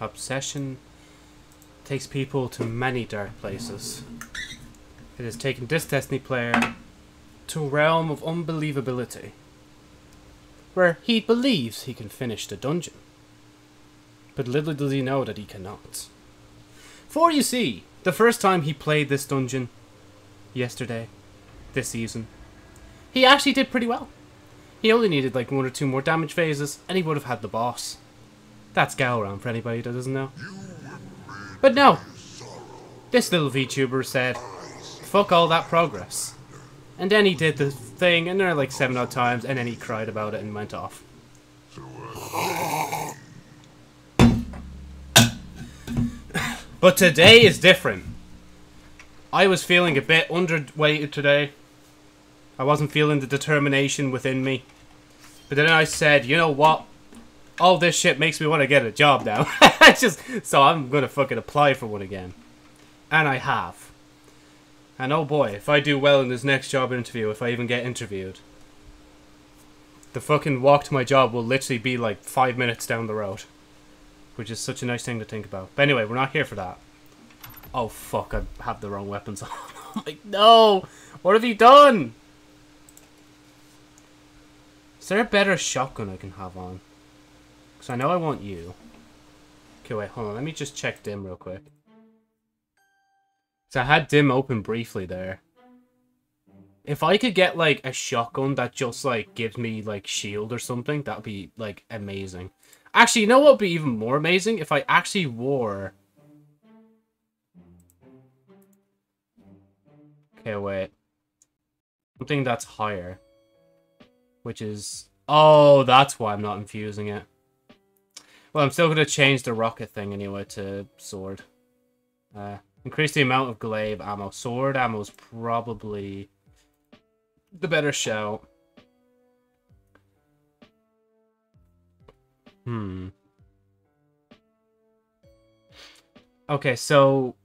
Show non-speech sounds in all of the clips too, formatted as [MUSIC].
Obsession takes people to many dark places. It has taken this Destiny player to a realm of unbelievability, where he believes he can finish the dungeon. But little does he know that he cannot. For you see, the first time he played this dungeon, yesterday, this season, he actually did pretty well. He only needed like one or two more damage phases, and he would have had the boss. That's Gowron for anybody that doesn't know. But no, this little VTuber said, fuck all that progress. And then he did the thing, and there like seven odd times, and then he cried about it and went off. [COUGHS] But today is different. I was feeling a bit underweighted today. I wasn't feeling the determination within me. But then I said, you know what? All this shit makes me want to get a job now. [LAUGHS] Just so I'm gonna fucking apply for one again. And I have. And oh boy, if I do well in this next job interview, if I even get interviewed, the fucking walk to my job will literally be like five minutes down the road. Which is such a nice thing to think about. But anyway, we're not here for that. Oh fuck, I have the wrong weapons on. [LAUGHS] I'm like, no! What have you done? Is there a better shotgun I can have on? Because I know I want you. Okay, wait, hold on. Let me just check Dim real quick. So I had Dim open briefly there. If I could get, like, a shotgun that just, like, gives me, like, shield or something, that'd be, like, amazing. Actually, you know what would be even more amazing? If I actually wore... Okay, wait. Something that's higher. Which is... Oh, that's why I'm not infusing it. Well, I'm still going to change the rocket thing anyway to sword. Uh, increase the amount of glaive ammo. Sword ammo is probably the better shout. Hmm. Okay, so...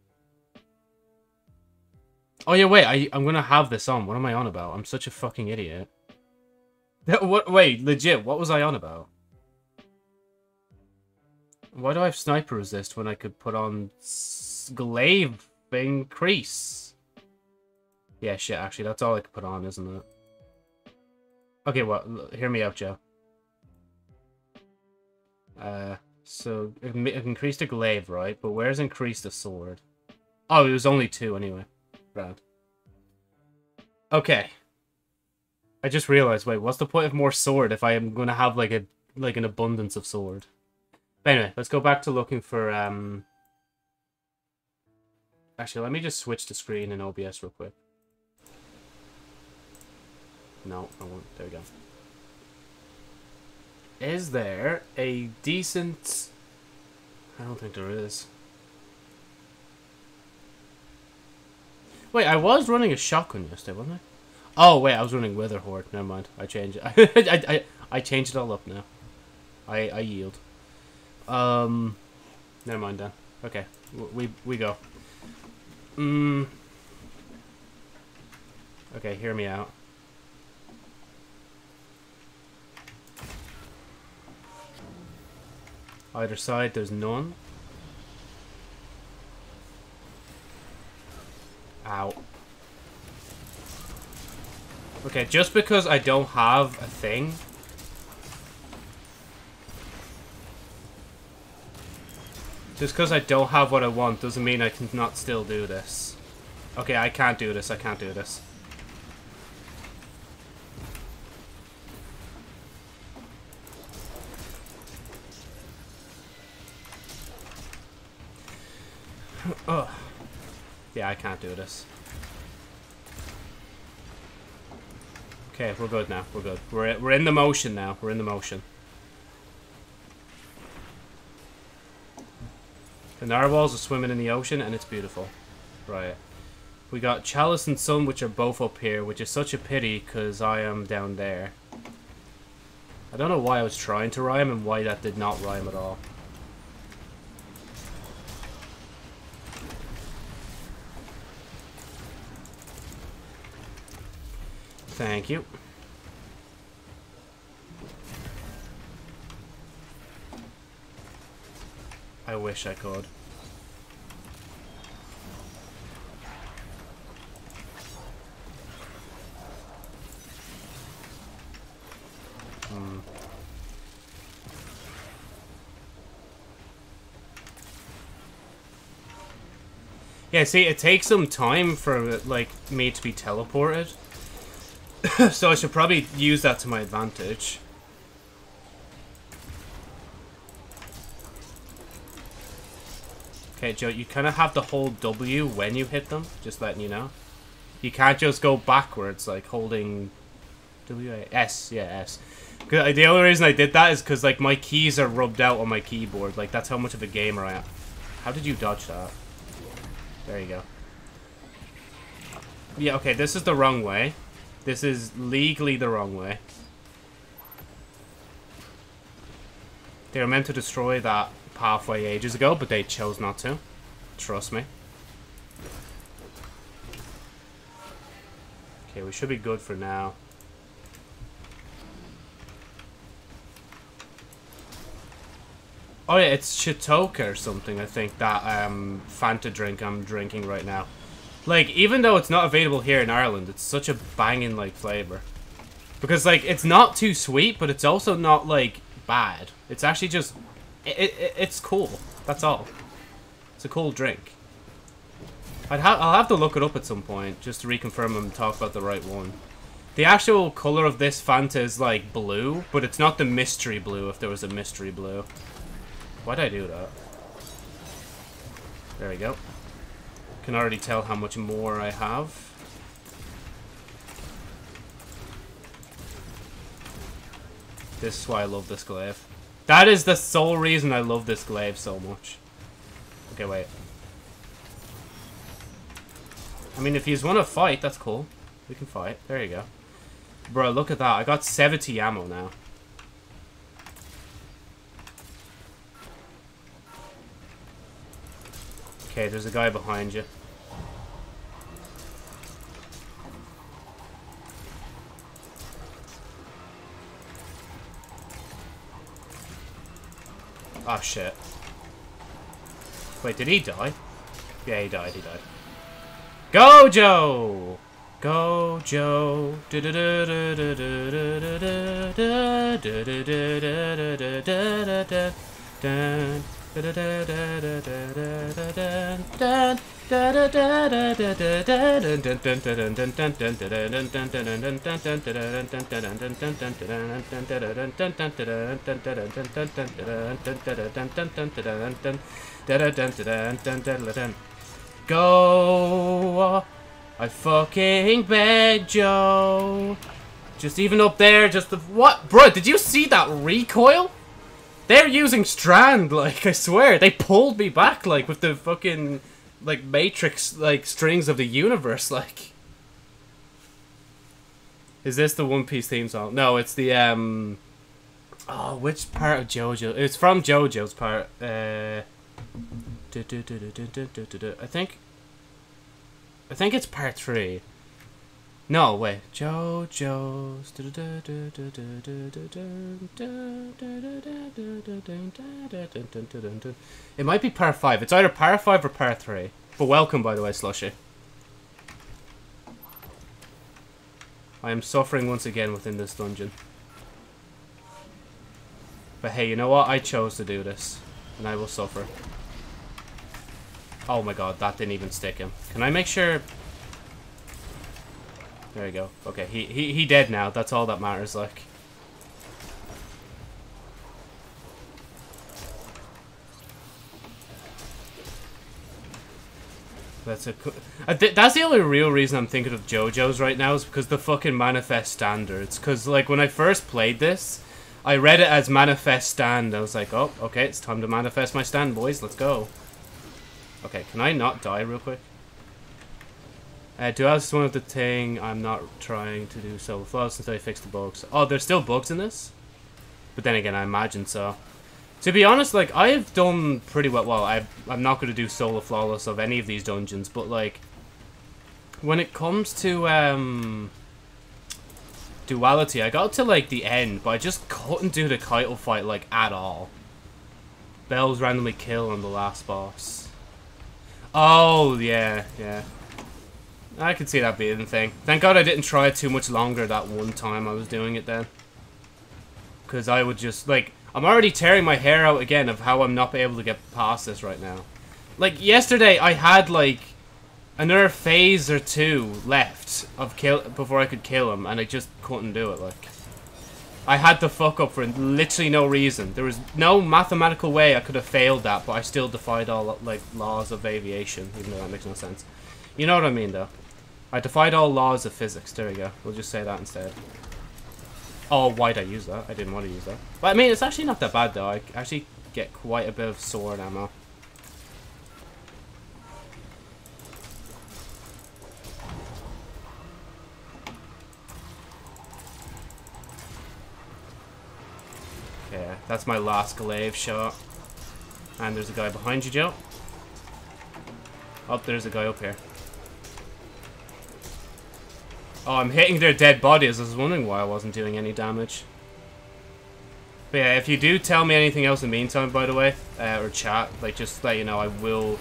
Oh yeah, wait, I, I'm gonna have this on. What am I on about? I'm such a fucking idiot. [LAUGHS] What? Wait, legit, what was I on about? Why do I have sniper resist when I could put on glaive increase? Yeah, shit, actually, that's all I could put on, isn't it? Okay, well, hear me out, Joe. Uh, so, it increased the glaive, right? But where's increased the sword? Oh, it was only two anyway. Right. Okay. I just realized, wait, what's the point of more sword if I am going to have, like, a like an abundance of sword? But anyway, let's go back to looking for, um... Actually, let me just switch the screen in OBS real quick. No, I won't. There we go. Is there a decent... I don't think there is. Wait, I was running a shotgun yesterday, wasn't I? Oh, wait, I was running Witherhoard. Never mind. I changed it. [LAUGHS] I, I, I changed it all up now. I, I yield. Um, never mind then. Okay, we, we go. Mm. Okay, hear me out. Either side, there's none. Ow. Okay, just because I don't have a thing... Just because I don't have what I want doesn't mean I can not still do this. Okay, I can't do this, I can't do this. Ugh. Yeah, I can't do this. Okay, we're good now. We're good. We're, we're in the motion now. We're in the motion. The narwhals are swimming in the ocean, and it's beautiful. Right. We got Chalice and Sun, which are both up here, which is such a pity, because I am down there. I don't know why I was trying to rhyme, and why that did not rhyme at all. Thank you. I wish I could. Hmm. Yeah, see, it takes some time for, like, me to be teleported. [COUGHS] so I should probably use that to my advantage. Okay, Joe, you kind of have to hold W when you hit them, just letting you know. You can't just go backwards, like holding W, A, S, yeah, S. The only reason I did that is because, like, my keys are rubbed out on my keyboard. Like, that's how much of a gamer I am. How did you dodge that? There you go. Yeah, okay, this is the wrong way. This is legally the wrong way. They were meant to destroy that pathway ages ago, but they chose not to. Trust me. Okay, we should be good for now. Oh yeah, it's Chitoka or something, I think, that um, Fanta drink I'm drinking right now. Like, even though it's not available here in Ireland, it's such a banging, like, flavor. Because, like, it's not too sweet, but it's also not, like, bad. It's actually just... It, it, it's cool. That's all. It's a cool drink. I'd ha I'll have to look it up at some point, just to reconfirm and talk about the right one. The actual color of this Fanta is, like, blue, but it's not the mystery blue if there was a mystery blue. Why'd I do that? There we go. Can already tell how much more I have. This is why I love this glaive. That is the sole reason I love this glaive so much. Okay, wait. I mean, if you want to fight, that's cool. We can fight. There you go. Bro, look at that. I got 70 ammo now. Okay, there's a guy behind you. Oh shit. Wait, did he die? Yeah, he died, he died. Gojo! Gojo! Go! I fucking beg Joe. Just even up there, just the what, bro? Did you see that recoil? They're using Strand, like, I swear. They pulled me back, like, with the fucking, like, Matrix, like, strings of the universe, like. Is this the One Piece theme song? No, it's the, um... Oh, which part of JoJo? It's from JoJo's part. Uh... I think... I think it's part three. No, wait. JoJo's. It might be part 5. It's either part 5 or part 3. But welcome, by the way, Slushy. I am suffering once again within this dungeon. But hey, you know what? I chose to do this. And I will suffer. Oh my god, that didn't even stick him. Can I make sure there you go. Okay, he, he, he dead now. That's all that matters, like. That's a. Th that's the only real reason I'm thinking of JoJo's right now is because the fucking manifest standards. Because like when I first played this, I read it as manifest stand. I was like, oh, okay, it's time to manifest my stand, boys. Let's go. Okay, can I not die real quick? Uh, Duality one of the thing I'm not trying to do so flawless since I fixed the bugs. Oh, there's still bugs in this? But then again, I imagine so. To be honest, like, I've done pretty well. Well, i I'm not going to do solo flawless of any of these dungeons, but, like, when it comes to, um, duality, I got to, like, the end, but I just couldn't do the Caiatl fight, like, at all. Bells randomly kill on the last boss. Oh, yeah, yeah. I could see that being the thing. Thank God I didn't try it too much longer that one time I was doing it then. Because I would just, like, I'm already tearing my hair out again of how I'm not able to get past this right now. Like, yesterday I had, like, another phase or two left of kill before I could kill him, and I just couldn't do it, like. I had to fuck up for literally no reason. There was no mathematical way I could have failed that, but I still defied all, like, laws of aviation, even though that makes no sense. You know what I mean, though. I defied all laws of physics. There we go. We'll just say that instead. Oh, why'd I use that? I didn't want to use that. But, I mean, it's actually not that bad, though. I actually get quite a bit of sword ammo. Yeah, that's my last glaive shot. And there's a guy behind you, Joe. Oh, there's a guy up here. Oh, I'm hitting their dead bodies. I was wondering why I wasn't doing any damage. But yeah, if you do tell me anything else in the meantime, by the way, uh, or chat, like, just let you know I will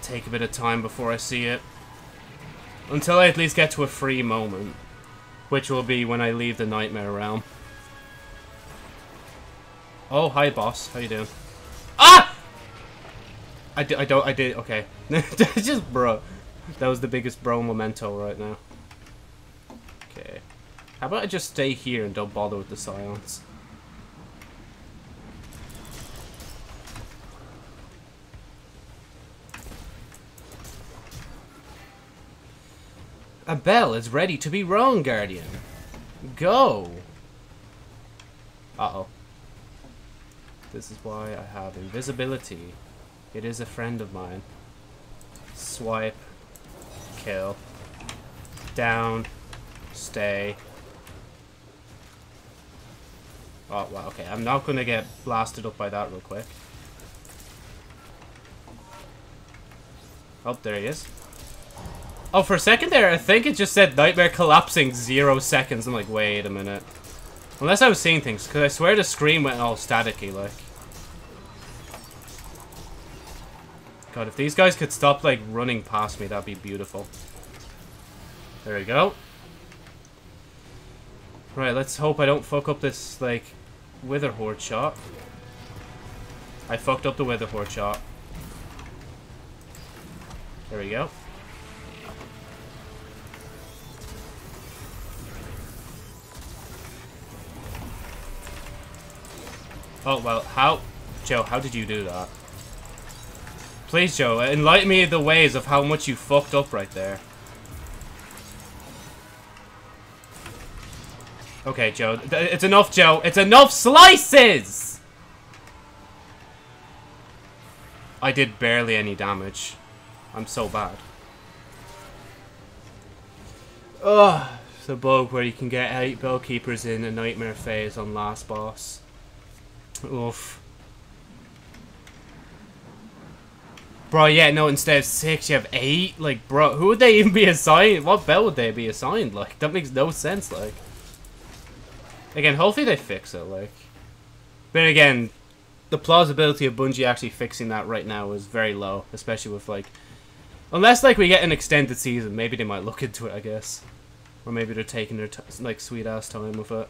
take a bit of time before I see it. Until I at least get to a free moment. Which will be when I leave the Nightmare Realm. Oh, hi, boss. How you doing? Ah! I, I don't, I did, okay. [LAUGHS] Just bro. That was the biggest bro memento right now. How about I just stay here and don't bother with the silence? A bell is ready to be rung, Guardian. Go! Uh-oh. This is why I have invisibility. It is a friend of mine. Swipe. Kill. Down. Stay. Oh, wow, okay. I'm not gonna get blasted up by that real quick. Oh, there he is. Oh, for a second there, I think it just said Nightmare collapsing zero seconds. I'm like, wait a minute. Unless I was seeing things, because I swear the screen went all staticky, like. God, if these guys could stop, like, running past me, that'd be beautiful. There we go. Right, let's hope I don't fuck up this, like, Witherhoard shot. I fucked up the Witherhoard shot. There we go. Oh, well, how... Joe, how did you do that? Please, Joe, enlighten me the ways of how much you fucked up right there. Okay, Joe. It's enough, Joe. It's enough slices! I did barely any damage. I'm so bad. Ugh. The bug where you can get 8 Bellkeepers in a Nightmare phase on last boss. Oof. Bro, yeah, no, instead of six, you have eight? Like, bro, who would they even be assigned? What bell would they be assigned? Like, that makes no sense, like. Again, hopefully they fix it, like. But again, the plausibility of Bungie actually fixing that right now is very low, especially with, like... Unless, like, we get an extended season, maybe they might look into it, I guess. Or maybe they're taking their, like, sweet-ass time with it.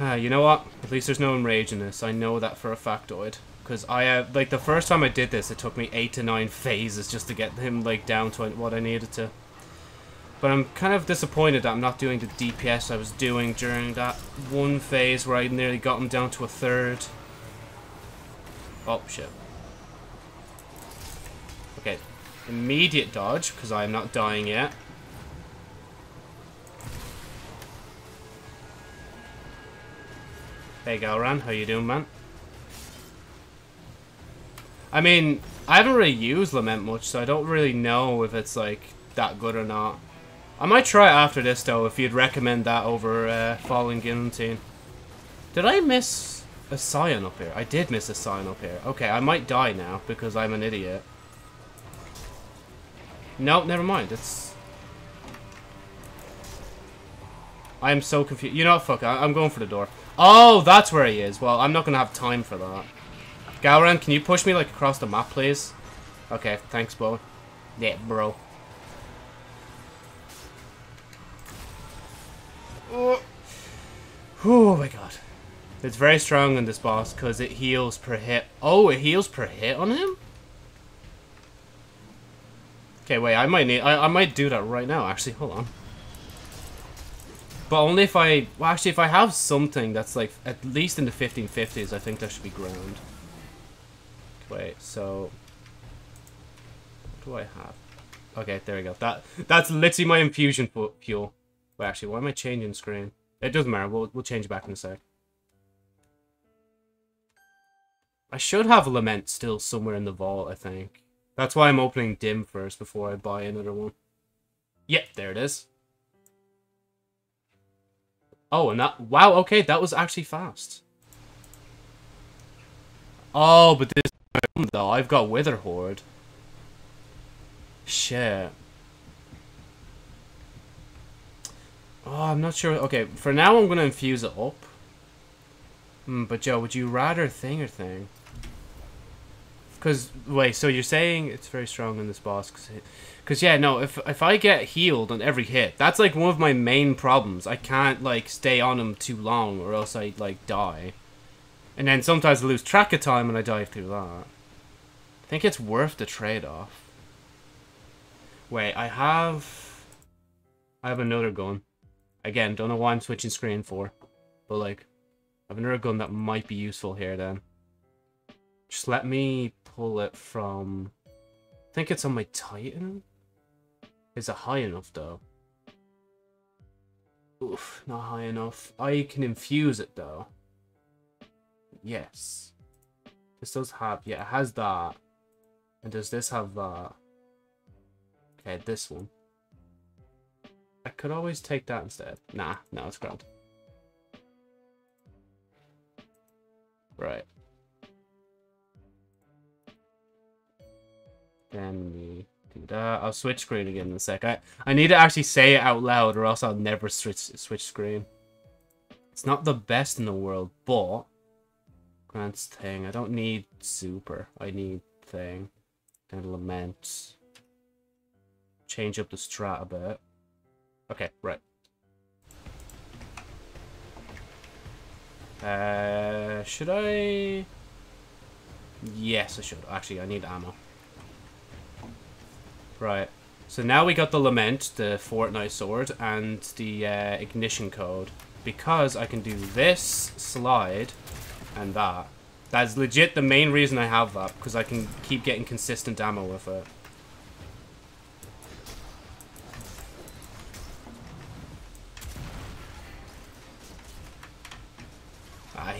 Ah, [SIGHS] you know what? At least there's no enrage in this. I know that for a factoid. Because I, uh, like, the first time I did this, it took me 8 to 9 phases just to get him, like, down to what I needed to. But I'm kind of disappointed that I'm not doing the DPS I was doing during that one phase where I nearly got him down to a third. Oh, shit. Okay. Immediate dodge, because I am not dying yet. Hey Galran, how you doing, man? I mean, I haven't really used Lament much, so I don't really know if it's, like, that good or not. I might try after this, though, if you'd recommend that over uh, Fallen Guillotine. Did I miss a Scion up here? I did miss a Scion up here. Okay, I might die now, because I'm an idiot. No, never mind. It's... I am so confused. You know what? Fuck, I I'm going for the door. Oh, that's where he is. Well, I'm not going to have time for that. Gahlran, can you push me, like, across the map, please? Okay, thanks, bro. Yeah, bro. Oh. oh my god. It's very strong on this boss because it heals per hit. Oh, it heals per hit on him? Okay, wait, I might need... I, I might do that right now, actually. Hold on. But only if I... Well, actually, if I have something that's, like, at least in the 1550s, I think that should be ground. Wait, so... What do I have? Okay, there we go. That That's literally my infusion fuel. Wait, actually, why am I changing screen? It doesn't matter. We'll, we'll change back in a sec. I should have Lament still somewhere in the vault, I think. That's why I'm opening Dim first before I buy another one. Yep, there it is. Oh, and that... Wow, okay, that was actually fast. Oh, but this... Though, I've got Witherhoard. Shit. Oh, I'm not sure. Okay, for now I'm going to infuse it up. Hmm, but Joe, would you rather thing or thing? Because, wait, so you're saying it's very strong in this boss. Because, yeah, no, if, if I get healed on every hit, that's, like, one of my main problems. I can't, like, stay on him too long or else I, like, die. And then sometimes I lose track of time and I die through that. I think it's worth the trade-off. Wait, I have... I have another gun. Again, don't know why I'm switching screen for. But, like, I have another gun that might be useful here, then. Just let me pull it from... I think it's on my Titan? Is it high enough, though? Oof, not high enough. I can infuse it, though. Yes. This does have... Yeah, it has that. And does this have that? Okay, this one. I could always take that instead. Nah, no, it's ground. Right. Then we do that. I'll switch screen again in a sec. I, I need to actually say it out loud or else I'll never switch, switch screen. It's not the best in the world, but... Grant's thing. I don't need super. I need thing. And lament. Change up the strat a bit. Okay, right. Uh, should I... Yes, I should. Actually, I need ammo. Right. So now we got the Lament, the Fortnite sword, and the uh, ignition code. Because I can do this, slide, and that. That's legit the main reason I have that, because I can keep getting consistent ammo with it.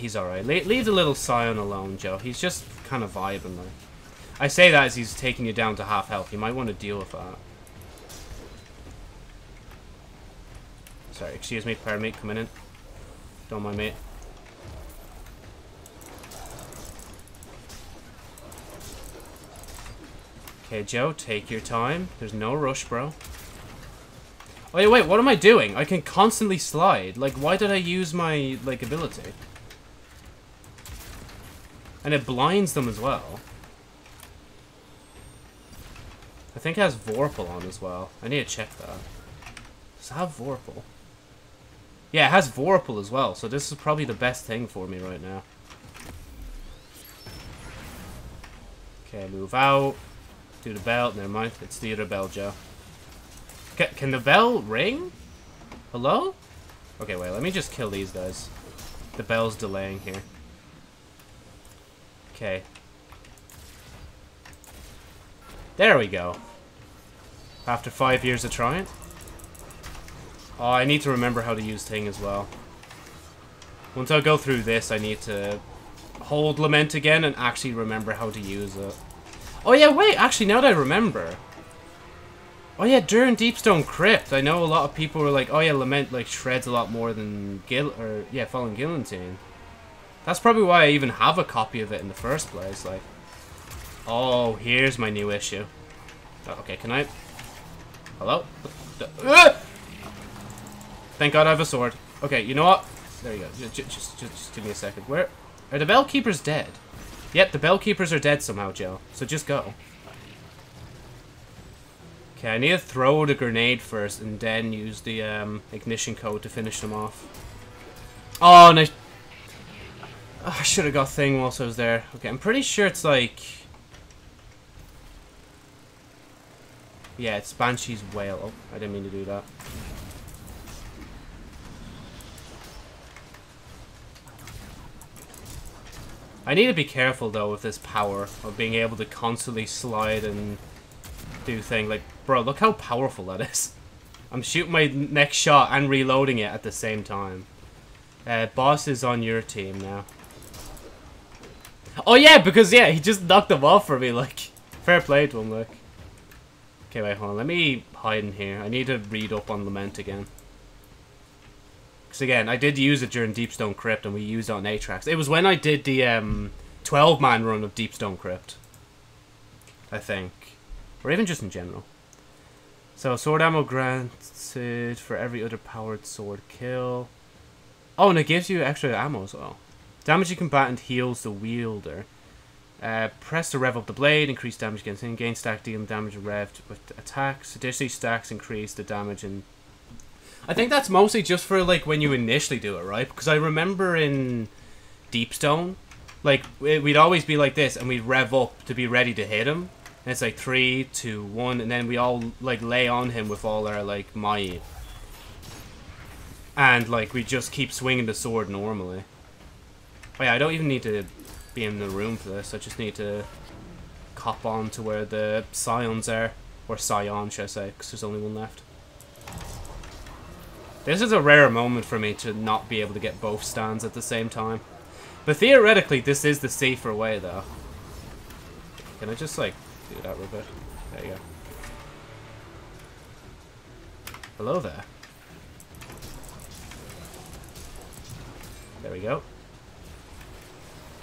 He's alright. Le leave the little Scion alone, Joe. He's just kind of vibing, like. I say that as he's taking you down to half health. You might want to deal with that. Sorry, excuse me, paramate coming in. Don't mind, mate. Okay, Joe, take your time. There's no rush, bro. Oh, wait, wait, what am I doing? I can constantly slide. Like, why did I use my, like, ability? And it blinds them as well. I think it has Vorpal on as well. I need to check that. Does it have Vorpal? Yeah, it has Vorpal as well, so this is probably the best thing for me right now. Okay, move out. Do the bell. Never mind. It's the other bell, Joe. Can, can the bell ring? Hello? Okay, wait. Let me just kill these guys. The bell's delaying here. Okay. There we go. After five years of trying. Oh, I need to remember how to use Thing as well. Once I go through this, I need to hold Lament again and actually remember how to use it. Oh yeah, wait, actually, now that I remember. Oh yeah, during Deepstone Crypt, I know a lot of people were like, oh yeah, Lament like shreds a lot more than Gil or yeah, Fallen Guillotine. That's probably why I even have a copy of it in the first place, like. Oh, here's my new issue. Oh, okay, can I... Hello? [LAUGHS] Thank God I have a sword. Okay, you know what? There you go. Just, just, just, give me a second. Where are the bell keepers dead? Yep, the bell keepers are dead somehow, Joe. So just go. Okay, I need to throw the grenade first and then use the um, ignition code to finish them off. Oh, I, oh, I should have got thing whilst I was there. Okay, I'm pretty sure it's like... Yeah, it's Banshee's Whale. Oh, I didn't mean to do that. I need to be careful though with this power of being able to constantly slide and do thing. Like, bro, look how powerful that is. [LAUGHS] I'm shooting my next shot and reloading it at the same time. Uh, boss is on your team now. Oh yeah, because yeah, he just knocked them off for me. Like, [LAUGHS] fair play to him. Like, okay, wait, hold on. Let me hide in here. I need to read up on Lament again. Because again, I did use it during Deepstone Crypt, and we used it on Atraks. It was when I did the um, 12-man run of Deepstone Crypt. I think. Or even just in general. So, sword ammo granted for every other powered sword kill. Oh, and it gives you extra ammo as well. Damage combatant heals the wielder. Uh, press to rev up the blade, increase damage against him. Gain stack damage revved with attacks. Additionally, stacks increase the damage and I think that's mostly just for like when you initially do it, right? Because I remember in Deepstone, like we'd always be like this, and we'd rev up to be ready to hit him. And it's like three, two, one, and then we all like lay on him with all our like might, and like we just keep swinging the sword normally. Oh yeah, I don't even need to be in the room for this. I just need to cop on to where the scions are, or scion, should I say? Because there's only one left. This is a rare moment for me to not be able to get both stands at the same time. But theoretically, this is the safer way, though. Can I just, like, do that real bit? There you go. Hello there. There we go.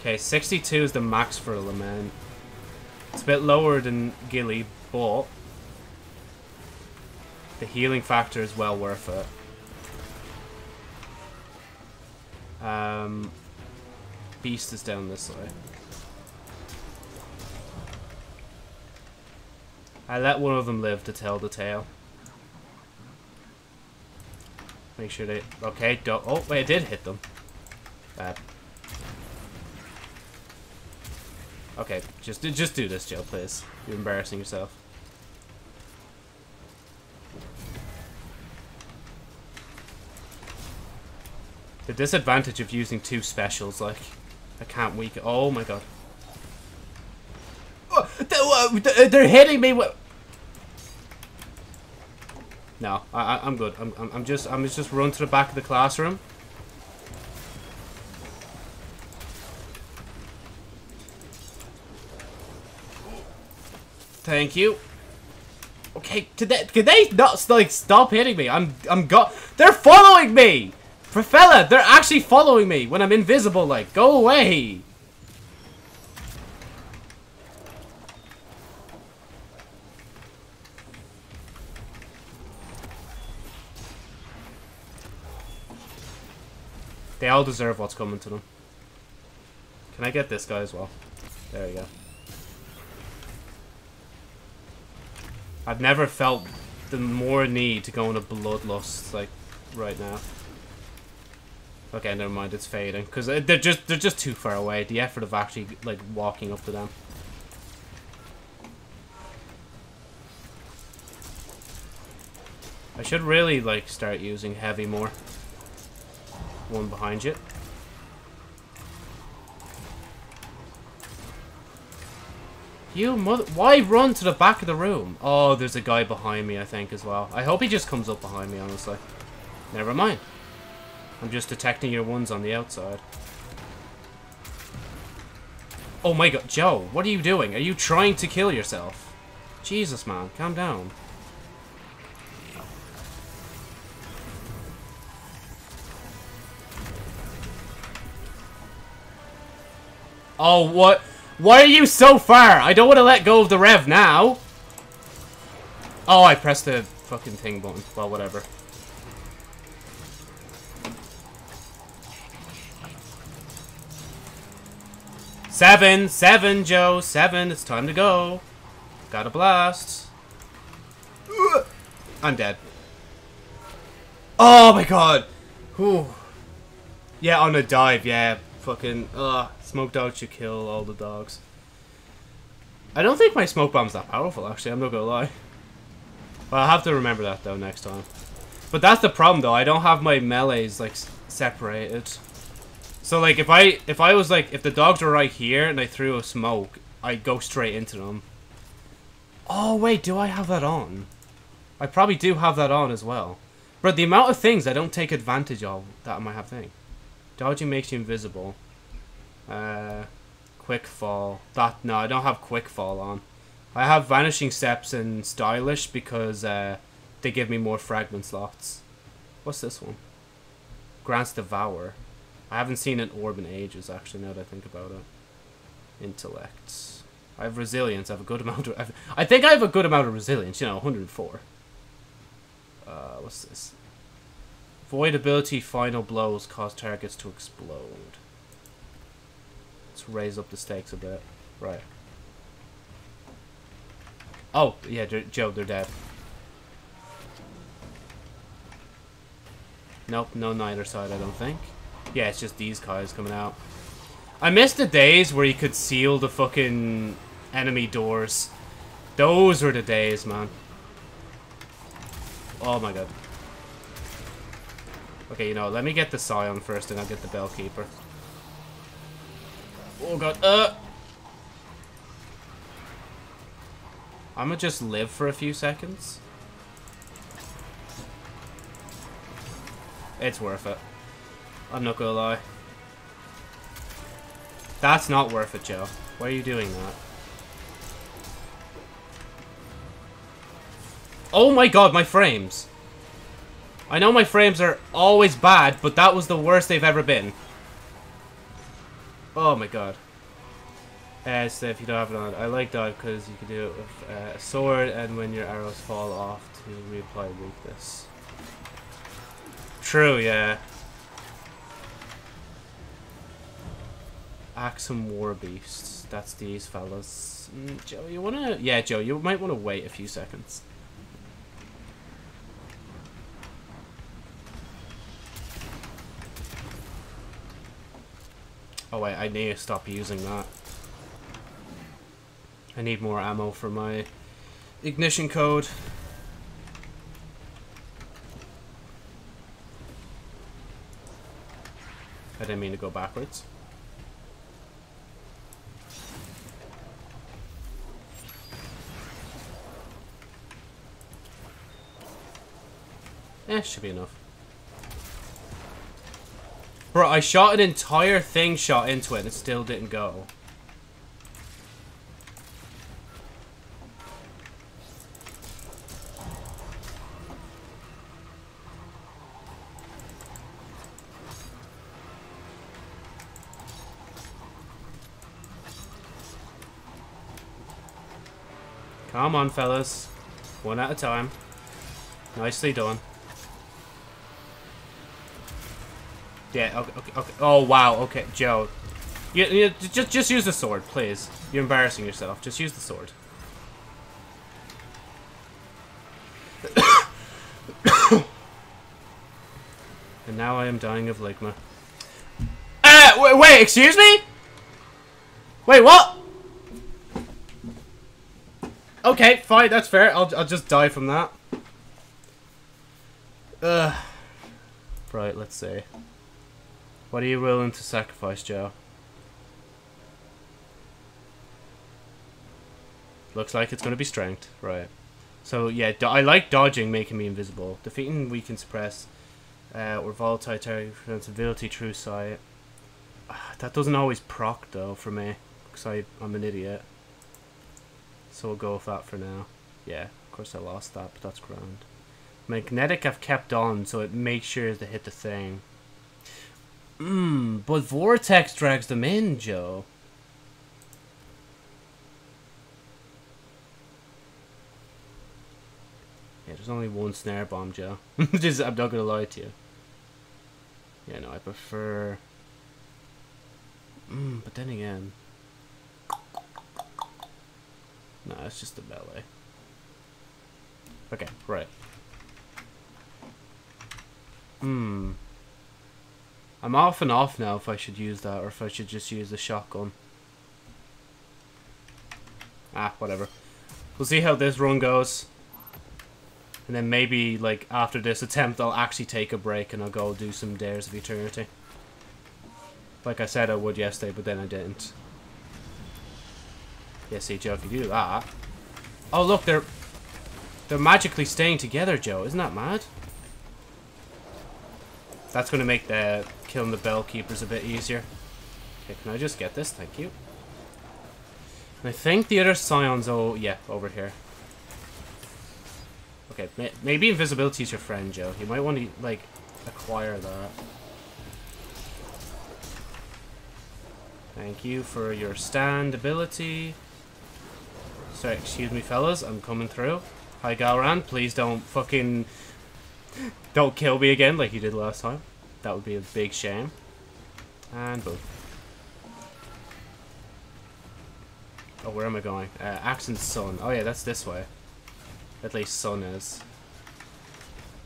Okay, 62 is the max for a Lament. It's a bit lower than Gilly, but the healing factor is well worth it. Um, Beast is down this way. I let one of them live to tell the tale. Make sure they... Okay, don't... Oh, wait, I did hit them. Bad. Okay, just, just do this, Joe, please. You're embarrassing yourself. The disadvantage of using two specials, like, I can't weaken. Oh my god. Oh, uh, uh, they're hitting me with. No, I, I'm good. I'm, I'm just, I'm just run to the back of the classroom. Thank you. Okay, could they, could they not like stop hitting me? I'm, I'm got. They're following me. fella, they're actually following me when I'm invisible. Like, go away. They all deserve what's coming to them. Can I get this guy as well? There we go. I've never felt the more need to go into bloodlust like right now. Okay, never mind. It's fading because uh, they're just they're just too far away. The effort of actually like walking up to them. I should really like start using heavy more. One behind you. You mother- Why run to the back of the room? Oh, there's a guy behind me, I think, as well. I hope he just comes up behind me, honestly. Never mind. I'm just detecting your ones on the outside. Oh my god, Joe, what are you doing? Are you trying to kill yourself? Jesus, man, calm down. Oh, what? Why are you so far? I don't want to let go of the rev now. Oh, I pressed the fucking thing button. Well, whatever. Seven, seven, Joe, seven. It's time to go. Got a blast. I'm dead. Oh my god. Whew. Yeah, on a dive. Yeah, fucking. Ugh. Smoke dog should kill all the dogs. I don't think my smoke bomb's that powerful, actually. I'm not gonna lie. But I'll have to remember that, though, next time. But that's the problem, though. I don't have my melees, like, separated. So, like, if I if I was, like, if the dogs were right here and I threw a smoke, I'd go straight into them. Oh, wait, do I have that on? I probably do have that on as well. But the amount of things I don't take advantage of that I might have thing. Dodging makes you invisible. Uh, quick fall. That no, I don't have quick fall on. I have vanishing steps and stylish because uh, they give me more fragment slots. What's this one? Grants devour. I haven't seen an orb in ages. Actually, now that I think about it. Intellect. I have resilience. I have a good [LAUGHS] amount of. I think I have a good amount of resilience. You know, 104. Uh, what's this? Void ability final blows cause targets to explode. Let's raise up the stakes a bit. Right. Oh, yeah, they're, Joe, they're dead. Nope, no neither side, I don't think. Yeah, it's just these guys coming out. I miss the days where you could seal the fucking enemy doors. Those were the days, man. Oh my god. Okay, you know, let me get the Scion first and I'll get the Bellkeeper. Oh god, uh! I'ma just live for a few seconds. It's worth it. I'm not gonna lie. That's not worth it, Joe. Why are you doing that? Oh my god, my frames. I know my frames are always bad, but that was the worst they've ever been. Oh my god. Uh, so if you don't have it on, I like that because you can do it with uh, a sword and when your arrows fall off to reapply weakness. True, yeah. Axum War Beasts. That's these fellas. Mm, Joe, you wanna... Yeah, Joe, you might want to wait a few seconds. Oh wait, I need to stop using that. I need more ammo for my ignition code. I didn't mean to go backwards. Eh, should be enough. Bro, I shot an entire thing shot into it and it still didn't go. Come on, fellas. One at a time. Nicely done. Yeah, okay, okay, okay. Oh, wow, okay, Joe. You, you, just, just use the sword, please. You're embarrassing yourself. Just use the sword. [COUGHS] and now I am dying of ligma. Uh, wait, excuse me? Wait, what? Okay, fine, that's fair. I'll, I'll just die from that. Ugh. Right, let's see. What are you willing to sacrifice, Joe? Looks like it's going to be strength. Right. So, yeah, I like dodging, making me invisible. Defeating weaken suppress. Uh, or volatile target ability true sight. Uh, that doesn't always proc, though, for me. Because I'm an idiot. So we'll go with that for now. Yeah, of course I lost that, but that's grand. Magnetic I've kept on, so it makes sure to hit the thing. Mmm, but Vortex drags them in, Joe. Yeah, there's only one snare bomb, Joe. [LAUGHS] Just, I'm not gonna lie to you. Yeah, no, I prefer... Mmm, but then again... No, it's just a melee. Okay, right. Mmm. I'm off and off now if I should use that or if I should just use the shotgun. Ah, whatever. We'll see how this run goes. And then maybe, like, after this attempt, I'll actually take a break and I'll go do some Dares of Eternity. Like I said I would yesterday, but then I didn't. Yeah, see, Joe, if you do that... Oh, look, they're... They're magically staying together, Joe. Isn't that mad? That's going to make the killing the bell keepers a bit easier. Okay, can I just get this? Thank you. I think the other scions, oh, yeah, over here. Okay, may maybe invisibility is your friend, Joe. You might want to, like, acquire that. Thank you for your stand ability. Sorry, excuse me, fellas. I'm coming through. Hi, Gahlran. Please don't fucking... Don't kill me again like you did last time. That would be a big shame. And boom. Oh, where am I going? Uh, Axon's son. Oh yeah, that's this way. At least son is.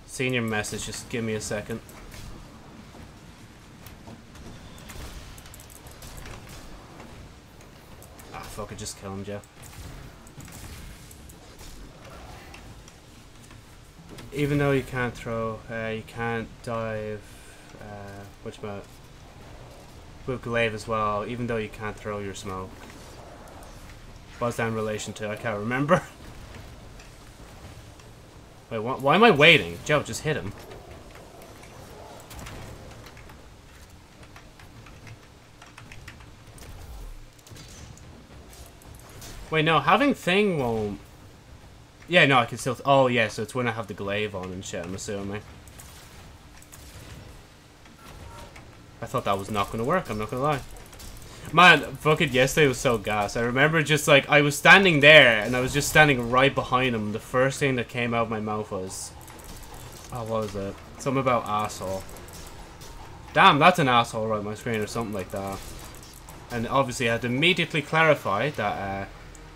Senior message, just give me a second. Ah, fuck it, just kill him, Jeff. Even though you can't throw, uh, you can't dive, uh, which about with glaive as well, even though you can't throw your smoke. What's that in relation to? I can't remember. [LAUGHS] Wait, wh why am I waiting? Joe, just hit him. Wait, no, having thing won't... Yeah, no, I can still... oh, yeah, so it's when I have the glaive on and shit, I'm assuming. I thought that was not to work, I'm not to lie. Man, fucking yesterday was so gas. I remember just like, I was standing there and I was just standing right behind him. The first thing that came out of my mouth was, oh, what was it? Something about asshole. Damn, that's an asshole right on my screen or something like that. And obviously I had to immediately clarify that uh,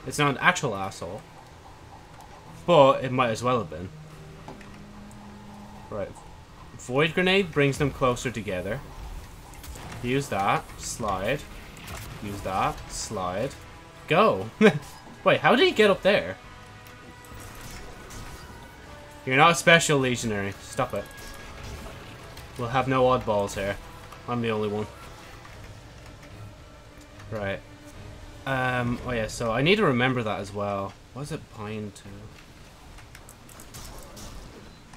it's not an actual asshole. But it might as well have been. Right. Void Grenade brings them closer together. Use that. Slide. Use that. Slide. Go. [LAUGHS] Wait, how did he get up there? You're not a special legionary. Stop it. We'll have no oddballs here. I'm the only one. Right. Um, oh yeah, so I need to remember that as well. What is it bind to?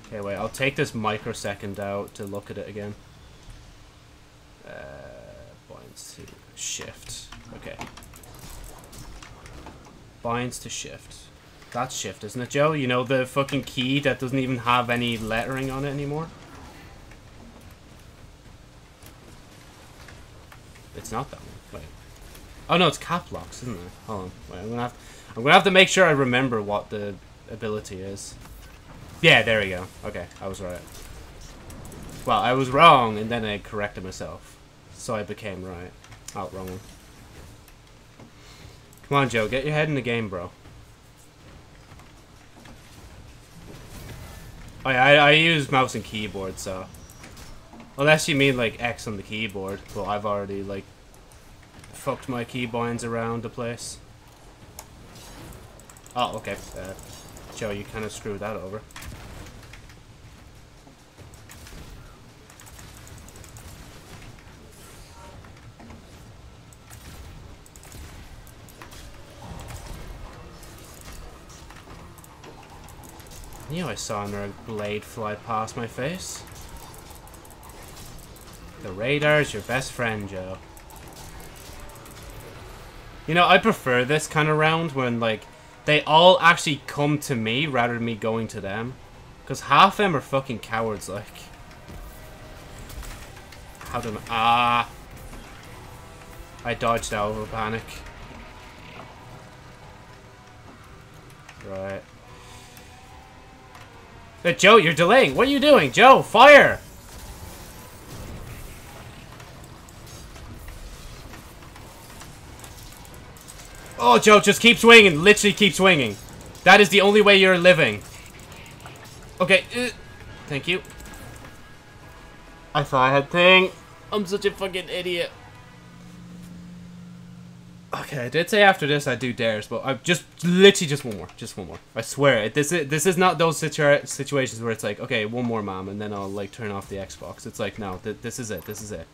Okay, wait, I'll take this microsecond out to look at it again. Uh, binds to shift. Okay. Binds to shift. That's shift, isn't it, Joe? You know, the fucking key that doesn't even have any lettering on it anymore? It's not that one. Wait. Oh no, it's cap locks, isn't it? Hold on. Wait, I'm gonna have I'm gonna have to make sure I remember what the ability is. Yeah, there we go. Okay, I was right. Well, I was wrong, and then I corrected myself. So I became right. Oh, wrong one. Come on, Joe. Get your head in the game, bro. Oh, I, I use mouse and keyboard, so... Unless you mean, like, X on the keyboard. Well, I've already, like, fucked my keybinds around the place. Oh, okay. Uh, Joe, you kind of screwed that over. Knew I saw another blade fly past my face. The radar's your best friend, Joe. You know, I prefer this kind of round when, like, they all actually come to me rather than me going to them. Because half of them are fucking cowards, like. How do I... Ah! I dodged out of a panic. Right. But Joe, you're delaying. What are you doing? Joe, fire! Oh, Joe, just keep swinging. Literally keep swinging. That is the only way you're living. Okay. Uh, thank you. I thought I had thing. I'm such a fucking idiot. Okay, I did say after this I'd do dares, but I just literally just one more, just one more. I swear it. This is this is not those situa situations where it's like, okay, one more, mom, and then I'll like turn off the Xbox. It's like, no, th this is it. This is it.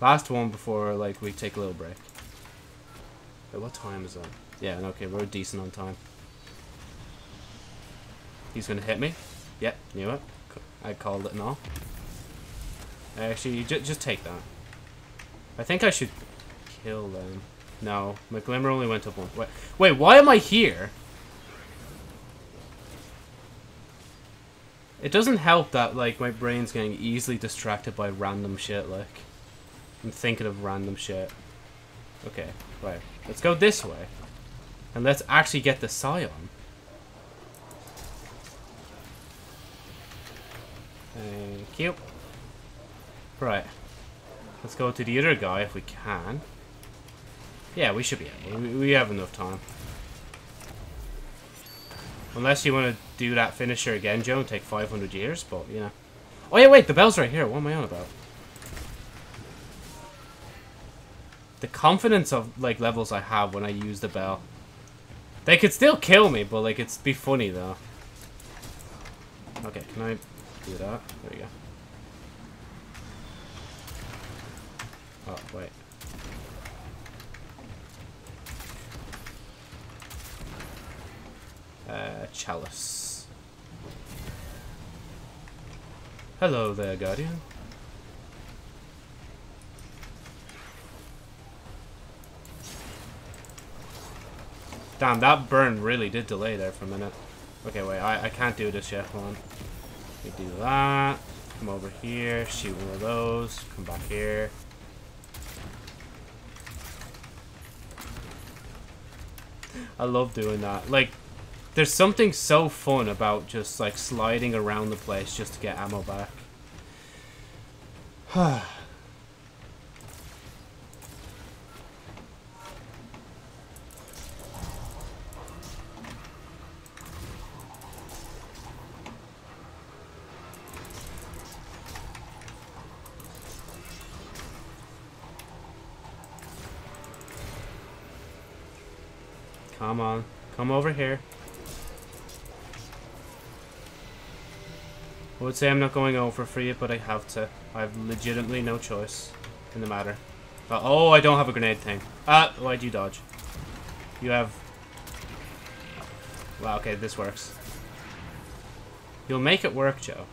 Last one before like we take a little break. Wait, what time is it? Yeah, okay, we're decent on time. He's gonna hit me. Yep, knew it. I called it and all. Actually, just take that. I think I should kill them. No, my glimmer only went up one. Wait, wait, why am I here? It doesn't help that, like, my brain's getting easily distracted by random shit, like. I'm thinking of random shit. Okay, right. Let's go this way. And let's actually get the Scion. Thank you. Right. Let's go to the other guy if we can. Yeah, we should be able. We have enough time. Unless you want to do that finisher again, Joe, and take 500 years, but, you know. Oh, yeah, wait, the bell's right here. What am I on about? The confidence of, like, levels I have when I use the bell. They could still kill me, but, like, it's be funny, though. Okay, can I do that? There you go. Oh, wait. Uh, chalice. Hello there, Guardian. Damn, that burn really did delay there for a minute. Okay, wait, I, I can't do this yet. Hold on. Me do that. Come over here, shoot one of those, come back here. [LAUGHS] I love doing that. Like, there's something so fun about just like sliding around the place just to get ammo back. [SIGHS] Come on. Come over here. I would say I'm not going over for you, but I have to. I have legitimately no choice in the matter. But, oh, I don't have a grenade thing. Ah, why'd you dodge? You have... Wow, okay, this works. You'll make it work, Joe.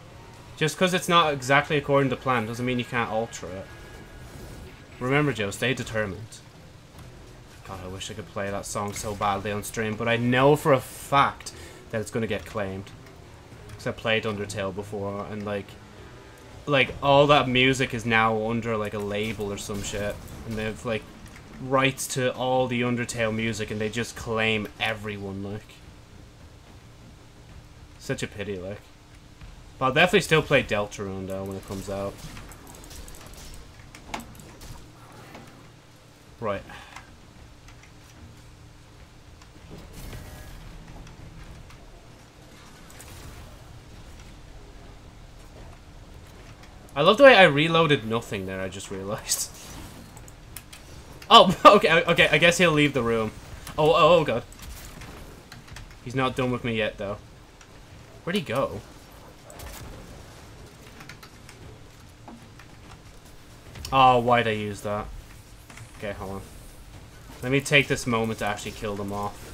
Just because it's not exactly according to plan doesn't mean you can't alter it. Remember, Joe, stay determined. God, I wish I could play that song so badly on stream, but I know for a fact that it's going to get claimed. Because I played Undertale before, and like, like all that music is now under like a label or some shit, and they've like rights to all the Undertale music, and they just claim everyone like. Such a pity, like. But I'll definitely still play Deltarune though when it comes out. Right. I love the way I reloaded nothing there, I just realized. [LAUGHS] Oh, [LAUGHS] okay, okay, I guess he'll leave the room. Oh, oh, oh, god. He's not done with me yet, though. Where'd he go? Oh, why'd I use that? Okay, hold on. Let me take this moment to actually kill them off.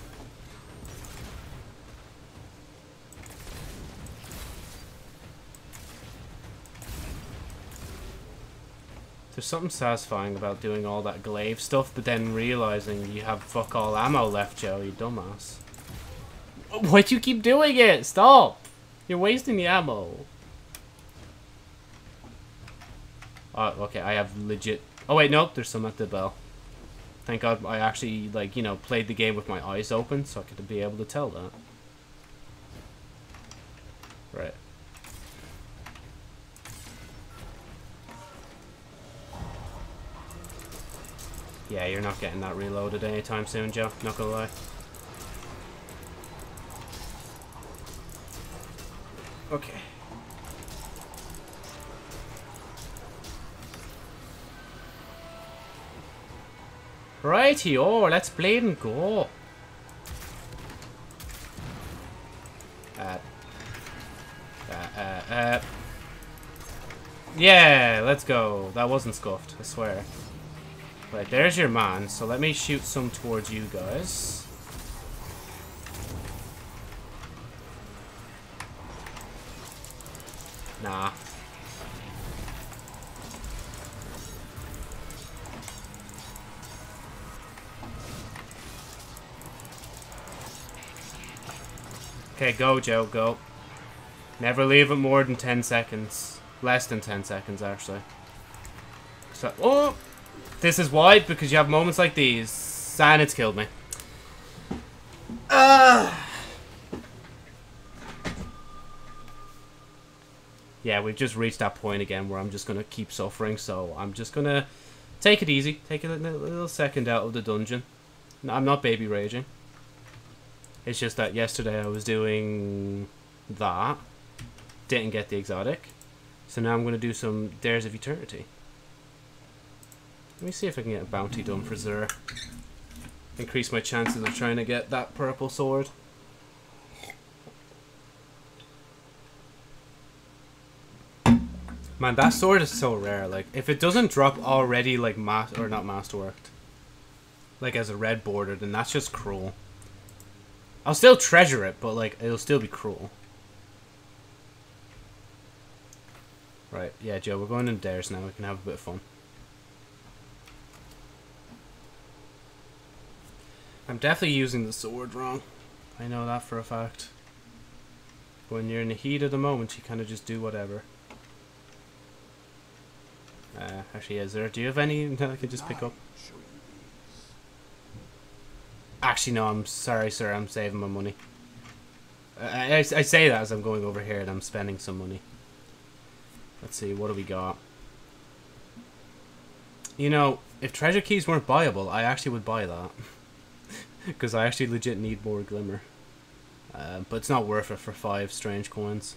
There's something satisfying about doing all that glaive stuff, but then realizing you have fuck all ammo left, Joe, you dumbass. Why'd you keep doing it? Stop! You're wasting the ammo. Oh, okay, I have legit... Oh, wait, nope, there's some at the bell. Thank God I actually, like, you know, played the game with my eyes open, so I could be able to tell that. Right. Yeah, you're not getting that reloaded anytime soon, Joe. Not gonna lie. Okay. Righty, oh, let's blade and go. Uh, uh, uh, uh. Yeah, let's go. That wasn't scuffed, I swear. Right, there's your man, so let me shoot some towards you guys. Nah. Okay, go, Joe, go. Never leave it more than 10 seconds. Less than 10 seconds, actually. So, oh! This is why, because you have moments like these. And it's killed me. Uh. [SIGHS] Yeah, we've just reached that point again where I'm just going to keep suffering, so I'm just going to take it easy. Take a little, second out of the dungeon. I'm not baby raging. It's just that yesterday I was doing that. Didn't get the exotic. So now I'm going to do some Dares of Eternity. Let me see if I can get a bounty done for Xur. Increase my chances of trying to get that purple sword. Man, that sword is so rare. Like, if it doesn't drop already, like, mas or not masterworked, like as a red border, then that's just cruel. I'll still treasure it, but like it'll still be cruel. Right, yeah, Joe, we're going in dares now. We can have a bit of fun. I'm definitely using the sword wrong. I know that for a fact. When you're in the heat of the moment, you kind of just do whatever. Uh, actually, is there? Do you have any that I could just pick up? Actually, no, I'm sorry, sir. I'm saving my money. I, I, I say that as I'm going over here and I'm spending some money. Let's see, what do we got? You know, if treasure keys weren't buyable, I actually would buy that. [LAUGHS] Because I actually legit need more glimmer. Uh, but it's not worth it for five strange coins.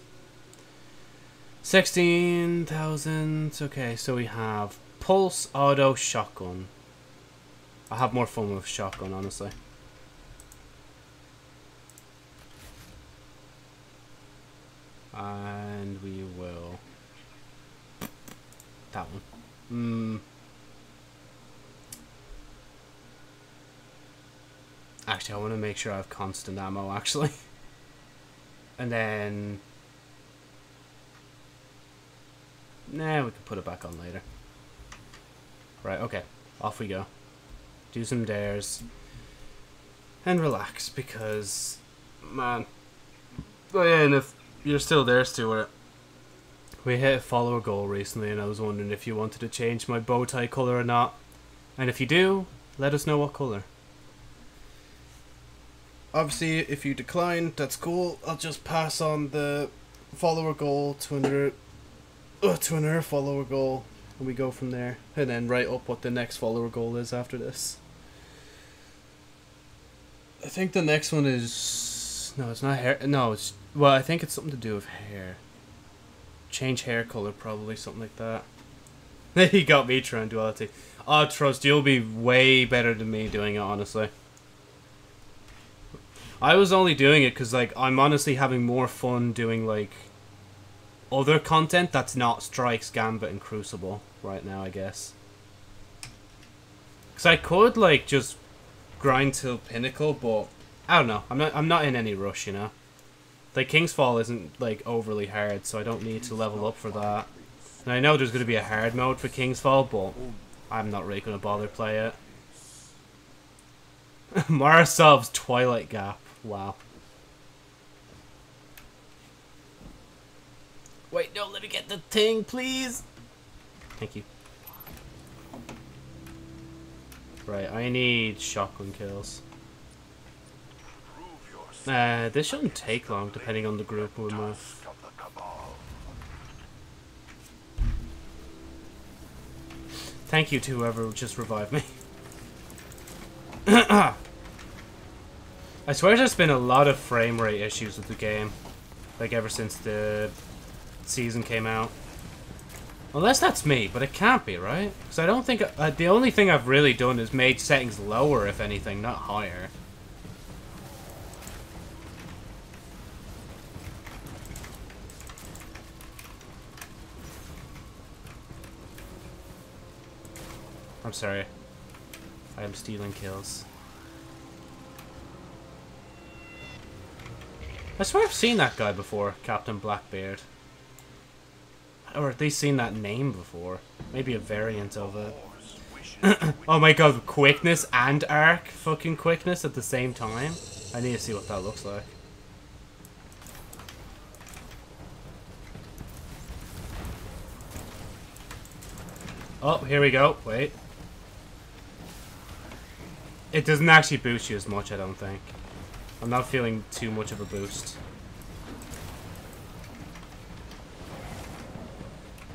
16,000. Okay, so we have Pulse Auto Shotgun. i have more fun with Shotgun, honestly. And we will... That one. Hmm. Actually, I want to make sure I have constant ammo, actually. [LAUGHS] and then... Nah, we can put it back on later. Right, okay. Off we go. Do some dares. And relax, because... Man. Oh yeah, and if you're still there, Stuart. We hit a follower goal recently, and I was wondering if you wanted to change my bow tie colour or not. And if you do, let us know what colour. Obviously, if you decline, that's cool. I'll just pass on the follower goal to another, uh, to another follower goal, and we go from there. And then write up what the next follower goal is after this. I think the next one is no, it's not hair. No, it's well, I think it's something to do with hair. Change hair color, probably something like that. [LAUGHS] he got me trying duality. Oh, trust you'll be way better than me doing it, honestly. I was only doing it because, like, I'm honestly having more fun doing, like, other content that's not Strikes, Gambit, and Crucible right now, I guess. Because I could, like, just grind till Pinnacle, but I don't know. I'm not, I'm not in any rush, you know? Like, King's Fall isn't, like, overly hard, so I don't need to level up for that. And I know there's going to be a hard mode for King's Fall, but I'm not really going to bother play it. [LAUGHS] Marasov's Twilight Gap. Wow. Wait, no, let me get the thing, please. Thank you. Right, I need shotgun kills. Uh, this shouldn't take long, depending on the group we move. Thank you to whoever just revived me. [COUGHS] [COUGHS] [COUGHS] I swear there's been a lot of frame rate issues with the game. Like ever since the season came out. Unless that's me, but it can't be, right? Because I don't think... Uh, the only thing I've really done is made settings lower, if anything, not higher. I'm sorry. I am stealing kills. I swear I've seen that guy before, Captain Blackbeard. Or at least seen that name before. Maybe a variant of it. [CLEARS THROAT] oh my god, quickness and arc fucking quickness at the same time? I need to see what that looks like. Oh, here we go. Wait. It doesn't actually boost you as much, I don't think. I'm not feeling too much of a boost.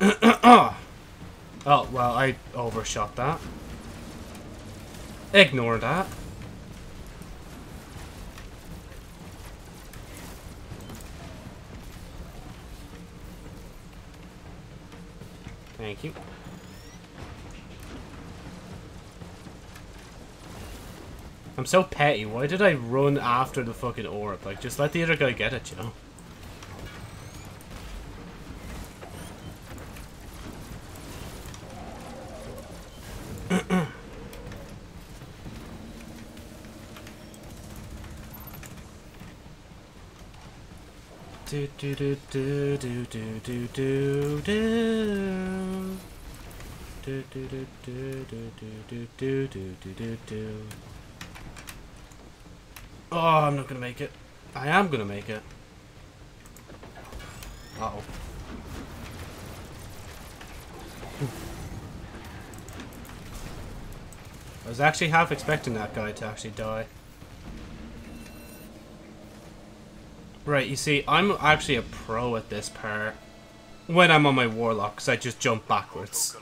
[COUGHS] oh, well, I overshot that. Ignore that. Thank you. I'm so petty. Why did I run after the fucking orb? Like, just let the other guy get it, you know? do do do do do do do do do do do do do do do do do do do Oh, I'm not gonna make it. I am gonna make it. Uh oh. I was actually half expecting that guy to actually die. Right, you see, I'm actually a pro at this part. When I'm on my Warlock, because I just jump backwards.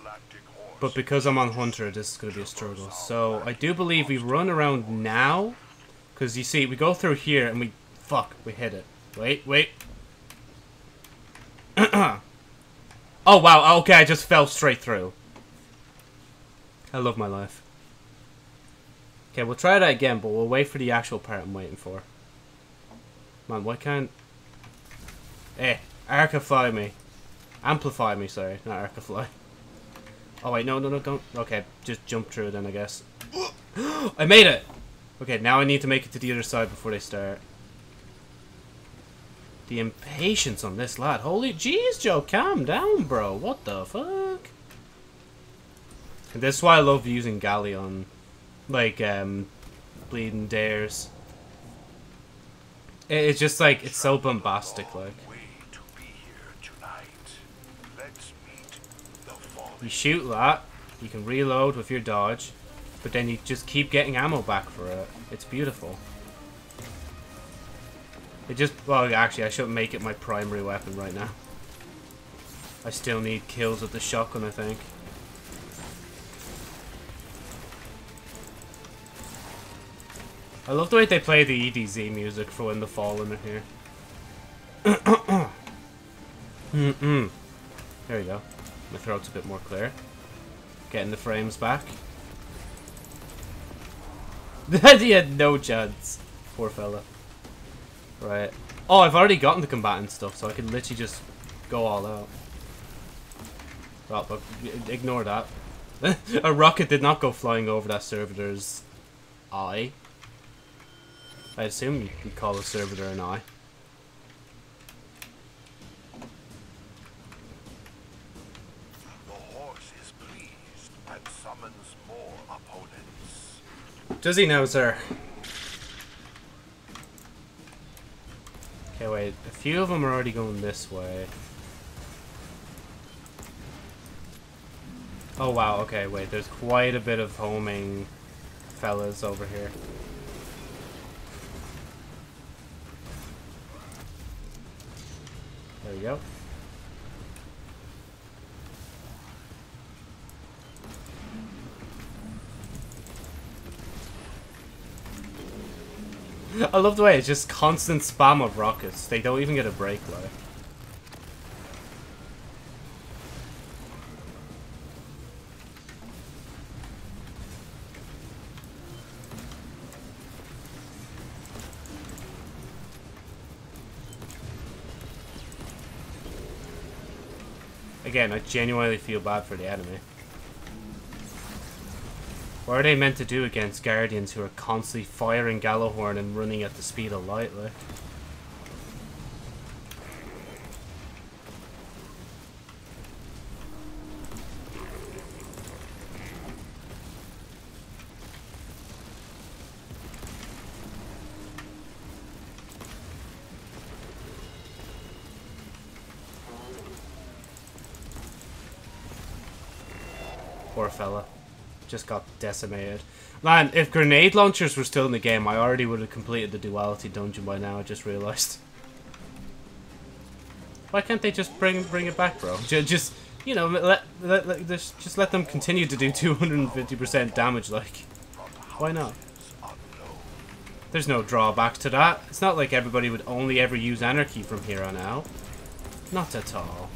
But because I'm on Hunter, this is going to be a struggle. So, I do believe we run around now. Because you see, we go through here and we... Fuck, we hit it. Wait, wait. [CLEARS THROAT] oh, wow, okay, I just fell straight through. I love my life. Okay, we'll try that again, but we'll wait for the actual part I'm waiting for. Man, why can't... Eh, Arcify me. Amplify me, sorry, not Arcify. Oh wait, no, no, no, don't. Okay, just jump through then, I guess. [GASPS] I made it! Okay, now I need to make it to the other side before they start. The impatience on this lad. Holy jeez, Joe, calm down, bro. What the fuck? And this is why I love using Galleon. Like, um, Bleeding Dares. It's just like, it's so bombastic, like. You shoot that, you can reload with your dodge, but then you just keep getting ammo back for it. It's beautiful. It just, well, actually, I shouldn't make it my primary weapon right now. I still need kills with the shotgun, I think. I love the way they play the EDZ music for when the Fallen are here. [COUGHS] Mm-mm. There we go. My throat's a bit more clear. Getting the frames back. [LAUGHS] he had no chance. Poor fella. Right. Oh, I've already gotten the combatant stuff, so I can literally just go all out. Well, but ignore that. [LAUGHS] a rocket did not go flying over that servitor's eye. I assume you call a servitor an eye. Does he know, sir? Okay, wait. A few of them are already going this way. Oh, wow. Okay, wait. There's quite a bit of homing fellas over here. There we go. I love the way it's just constant spam of rockets. They don't even get a break, like. Again, I genuinely feel bad for the enemy. What are they meant to do against Guardians who are constantly firing Gjallarhorn and running at the speed of light, like? Poor fella. Just got decimated. Man, if grenade launchers were still in the game, I already would have completed the duality dungeon by now, I just realized. Why can't they just bring bring it back, bro? Just, you know, let, let, let just, let them continue to do [LAUGHS] 250% damage, like. Why not? There's no drawback to that. It's not like everybody would only ever use Anarchy from here on out. Not at all.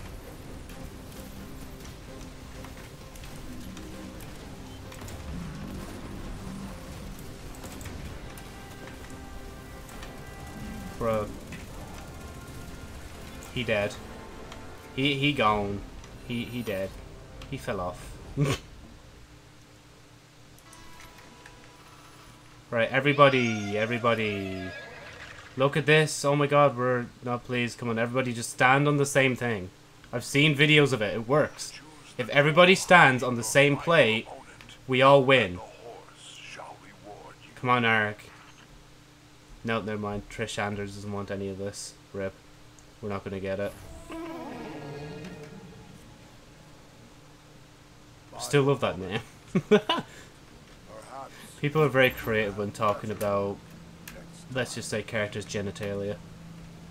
Bro. He dead. He he gone. He he dead. He fell off. [LAUGHS] right, everybody, everybody. Look at this. Oh my god, we're not please. Come on, everybody just stand on the same thing. I've seen videos of it. It works. If everybody stands on the same plate, we all win. Come on, Eric. No, never mind. Trish Anders doesn't want any of this. Rip. We're not going to get it. Still love that name. [LAUGHS] People are very creative when talking about, let's just say, characters' genitalia.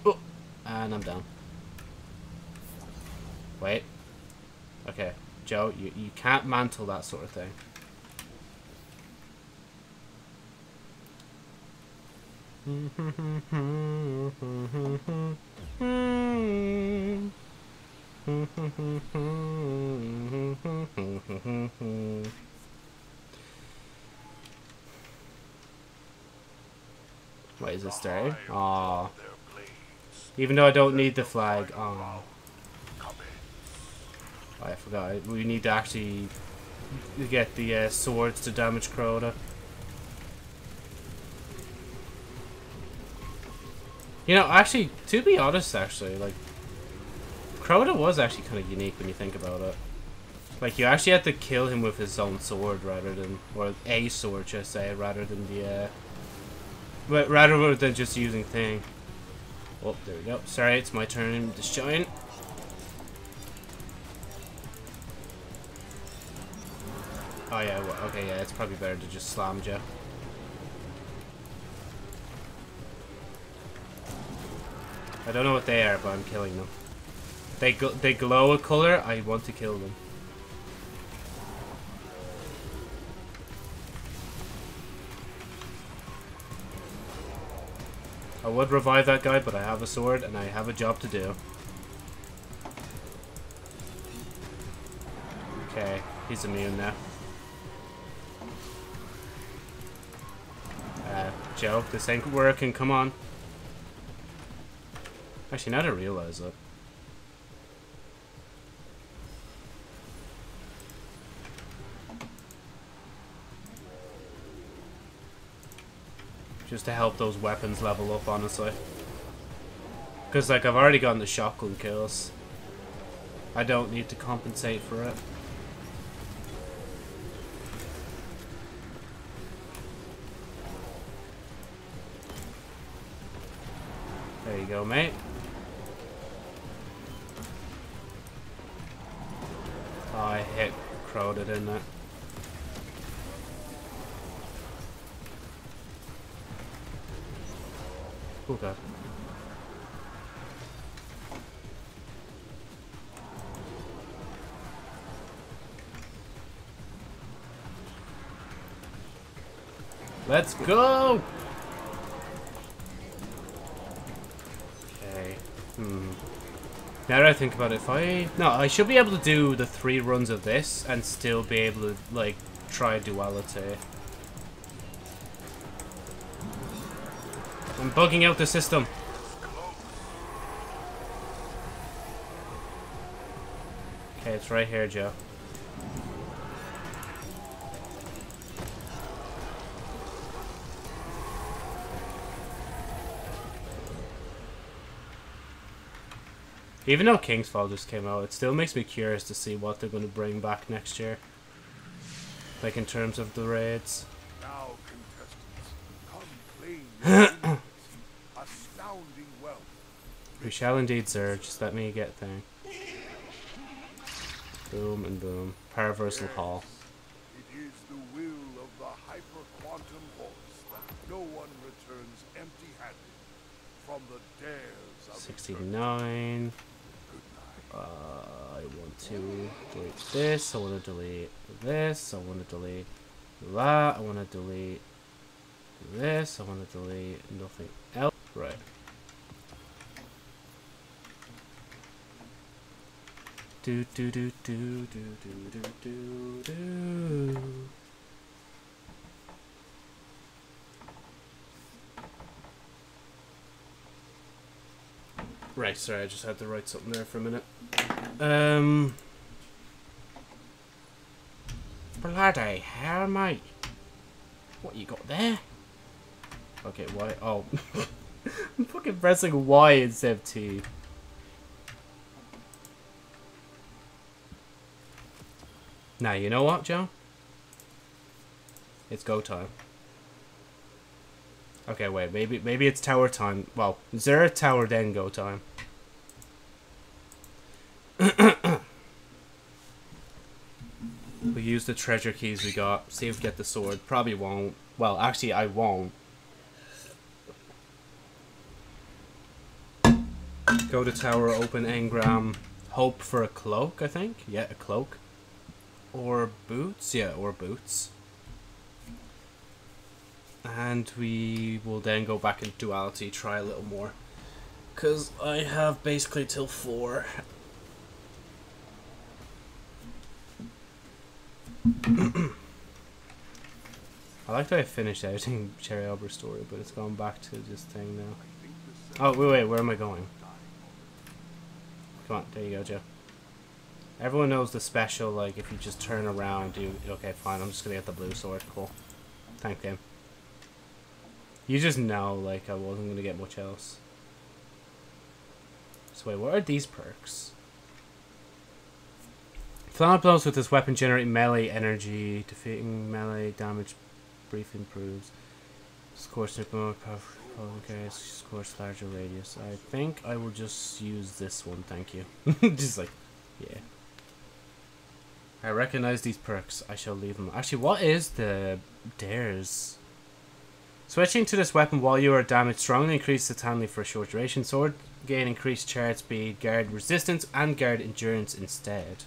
Oh, and I'm down. Wait. Okay, Joe, you, you can't mantle that sort of thing. What is this day? Aww. Even though I don't need the flag. Aww. I forgot. We need to actually get the uh, swords to damage Crota. You know, actually, to be honest, actually, like, Crota was actually kind of unique when you think about it. Like, you actually had to kill him with his own sword rather than, or a sword, should I say, rather than the, uh, but rather than just using thing. Oh, there we go. Sorry, it's my turn to shine. Oh yeah, well, okay, yeah, it's probably better to just slam you. I don't know what they are, but I'm killing them. They gl they glow a color. I want to kill them. I would revive that guy, but I have a sword and I have a job to do. Okay, he's immune now. Uh, Joe, this ain't working, come on. Actually, now that I realize it. Just to help those weapons level up, honestly. Because, like, I've already gotten the shotgun kills. I don't need to compensate for it. There you go, mate. I hit crowded in it. Oh god. Let's go! Now that I think about it, if I... No, I should be able to do the three runs of this and still be able to, like, try duality. I'm bugging out the system. Okay, it's right here, Joe. Even though King's Fall just came out, it still makes me curious to see what they're going to bring back next year. Like in terms of the raids. Now, contestants, come [COUGHS] astounding wealth. We shall indeed, sir. Just let me get there. Boom and boom. Paraversal Haul. It is the will of the hyper-quantum force that no one returns empty-handed from the dares of 69. To delete this. I want to delete this. I want to delete that. I want to delete this. I want to delete nothing else. Right. Do do do do do do do do do. Right, sorry, I just had to write something there for a minute. Um. Bloody hell, mate. What you got there? Okay, why? Oh. [LAUGHS] I'm fucking pressing Y instead of T. Now, you know what, Joe? It's go time. Okay, wait, maybe maybe it's tower time. Well, Zero tower then go time. [COUGHS] we'll use the treasure keys we got. See if we get the sword. Probably won't. Well, actually, I won't. Go to tower, open engram, hope for a cloak, I think. Yeah, a cloak. Or boots. Yeah, or boots. And we will then go back in duality, try a little more. Because I have basically till 4. [CLEARS THROAT] I like that I finished editing Cherry Arbor story, but it's gone back to this thing now. Oh, wait, wait, where am I going? Come on, there you go, Joe. Everyone knows the special, like, if you just turn around, you... Okay, fine, I'm just gonna get the blue sword. Cool. Thank game. You just know, like, I wasn't gonna get much else. So wait, what are these perks? Flammable blows with this weapon generate melee energy. Defeating melee damage brief improves. Scorch more powerful. Okay, scorch larger radius. I think I will just use this one, thank you. [LAUGHS] just like, yeah. I recognize these perks. I shall leave them. Actually, what is the dares? Switching to this weapon while you are damaged strongly increases the Tanley for a short duration. Sword gain increased charge speed, guard resistance, and guard endurance instead.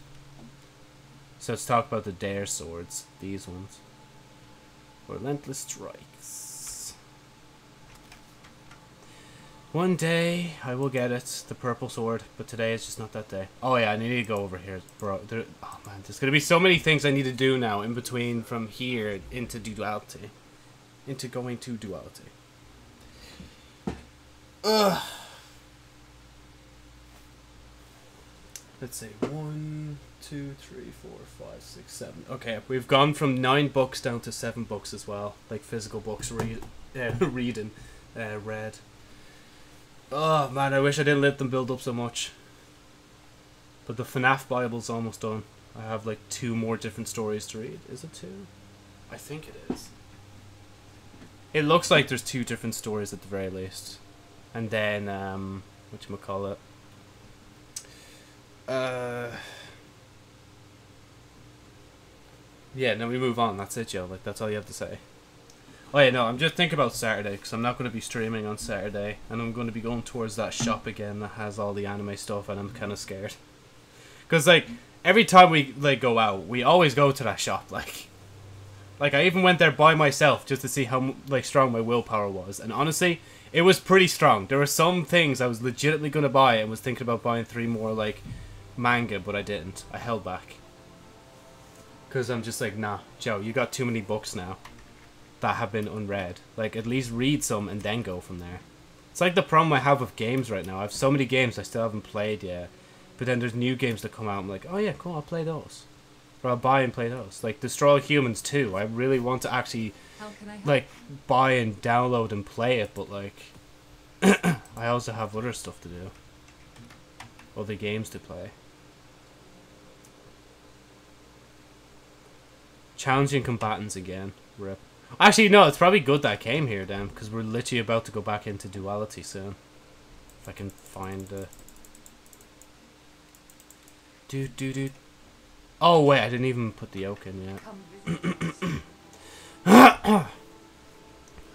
So let's talk about the Dare swords. These ones. Relentless Strikes. One day I will get it, the purple sword, but today is just not that day. Oh yeah, I need to go over here, bro. There, oh man, there's gonna be so many things I need to do now in between from here into duality. Into going to duality. Ugh. Let's see, one, two, three, four, five, six, seven. Okay, we've gone from nine books down to seven books as well, like physical books read, [LAUGHS] uh, reading, uh, read. Oh man, I wish I didn't let them build up so much. But the FNAF Bible's almost done. I have like two more different stories to read. Is it two? I think it is. It looks like there's two different stories at the very least. And then, um, whatchamacallit. Uh. Yeah, then we move on. That's it, Joe. Like, that's all you have to say. Oh, yeah, no, I'm just thinking about Saturday, because I'm not going to be streaming on Saturday, and I'm going to be going towards that shop again that has all the anime stuff, and I'm kind of scared. Because, like, every time we, like, go out, we always go to that shop, [LAUGHS] like. Like I even went there by myself just to see how like strong my willpower was, and honestly, it was pretty strong. There were some things I was legitimately gonna buy and was thinking about buying three more like manga, but I didn't. I held back because I'm just like, nah, Joe, you got too many books now that have been unread. Like at least read some and then go from there. It's like the problem I have with games right now. I have so many games I still haven't played yet, but then there's new games that come out. I'm like, oh yeah, cool, I'll play those. Or I'll buy and play those. Like Destroy Humans 2. I really want to actually like buy and download and play it, but like [CLEARS THROAT] I also have other stuff to do. Other games to play. Challenging combatants again. Rip. Actually, no, it's probably good that I came here then, because we're literally about to go back into duality soon. If I can find the. Do do do. Oh wait, I didn't even put the oak in yet. Come [COUGHS] visit us.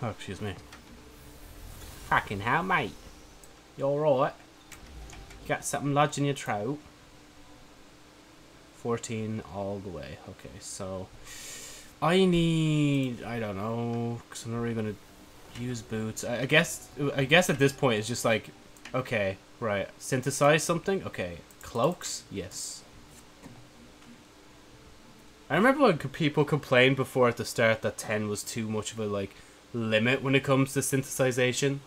Oh, excuse me. Fucking hell, mate. You alright? You got something lodged in your throat? 14 all the way. Okay, so... I need... I don't know, because I'm not really going to use boots. I, I guess I guess at this point it's just like, okay, right, synthesize something? Okay, cloaks? Yes. I remember when people complained before at the start that 10 was too much of a, like, limit when it comes to synthesization.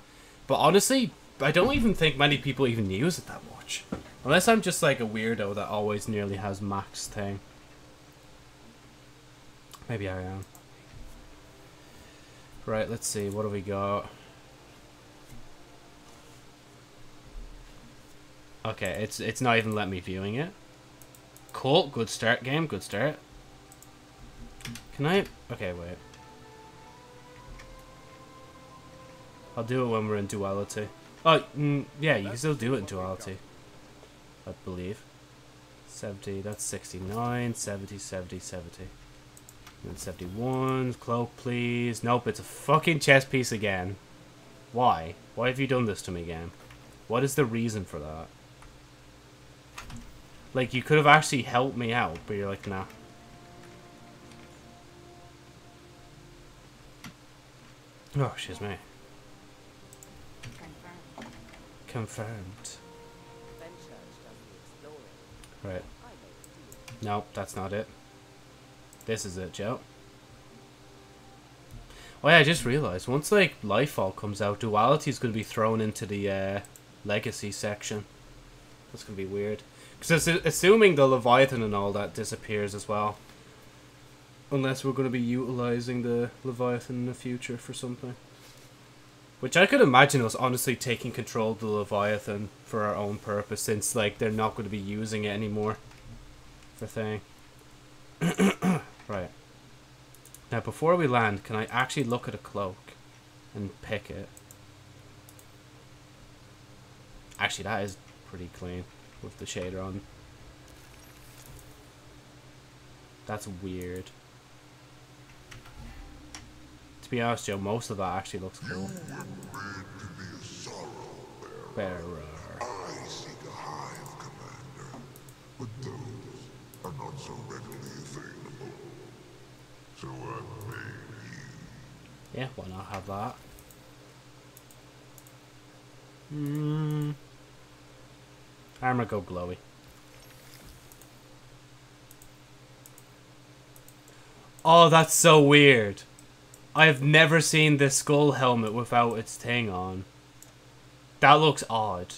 But honestly, I don't even think many people even use it that much. Unless I'm just like a weirdo that always nearly has max thing. Maybe I am. Right, let's see, what do we got? Okay, it's it's not even let me viewing it. Cool, good start game, good start. Can I okay wait. I'll do it when we're in duality. Oh, mm, yeah, you can still do it in duality. I believe. 70, that's 69, 70, 70, 70. And 71, cloak please. Nope, it's a fucking chess piece again. Why? Why have you done this to me again? What is the reason for that? Like, you could have actually helped me out, but you're like, nah. Oh, excuse me. Confirmed. Confirmed. Fenchurch does the exploring. Right. I know the deal. Nope, that's not it. This is it, Joe. Oh yeah, I just realized once like Lightfall comes out, Duality is going to be thrown into the uh, Legacy section. That's going to be weird. Because assuming the Leviathan and all that disappears as well. Unless we're going to be utilizing the Leviathan in the future for something. Which I could imagine us honestly taking control of the Leviathan for our own purpose, since like they're not going to be using it anymore for thing. [COUGHS] right. Now, before we land, can I actually look at a cloak and pick it? Actually, that is pretty clean with the shader on. That's weird. To be honest, Joe, most of that actually looks cool. Bearer. I seek a hive, Commander, but those are not so readily available. So I made you. Yeah, why not have that? Hmm. Armor go glowy. Oh, that's so weird. I have never seen this skull helmet without its thing on. That looks odd.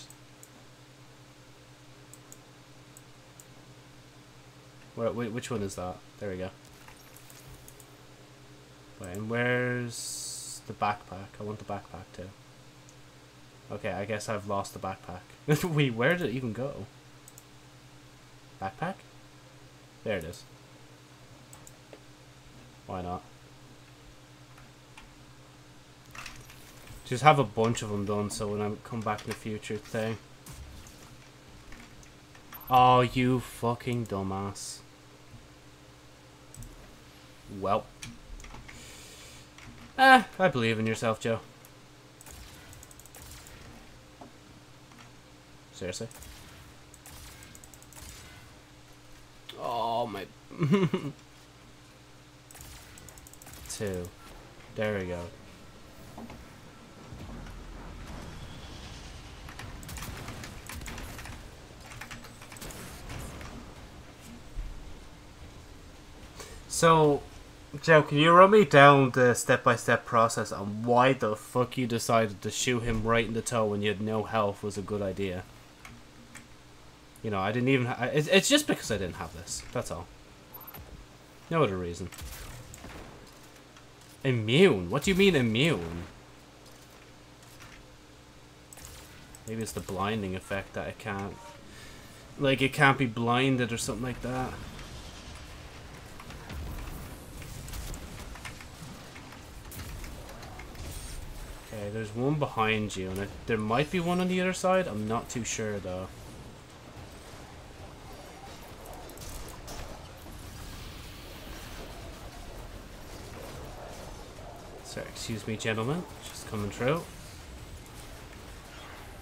Where, whi- which one is that? There we go. Wait, and where's the backpack? I want the backpack too. Okay, I guess I've lost the backpack. [LAUGHS] Wait, where did it even go? Backpack? There it is. Why not? Just have a bunch of them done so when I come back in the future thing. Oh, you fucking dumbass. Well. Ah, I believe in yourself, Joe. Seriously? Oh, my... [LAUGHS] two. There we go. So, Joe, can you run me down the step-by-step process on why the fuck you decided to shoot him right in the toe when you had no health was a good idea? You know, I didn't even. It's, it's just because I didn't have this. That's all. No other reason. Immune? What do you mean immune? Maybe it's the blinding effect that it can't. Like, it can't be blinded or something like that. Okay, there's one behind you, and there might be one on the other side. I'm not too sure, though. So, excuse me, gentlemen. Just coming through.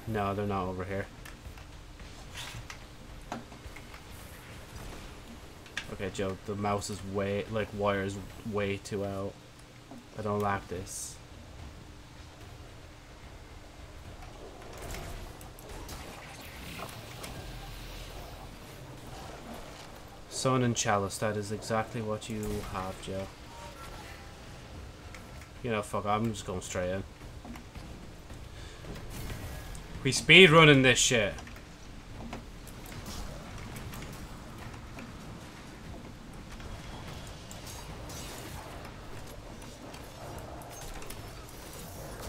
No, they're not over here. Okay, Joe, the mouse is way, like, wires way too out. I don't like this. Sun and Chalice, that is exactly what you have, Joe. You know, fuck, I'm just going straight in. We speed running this shit.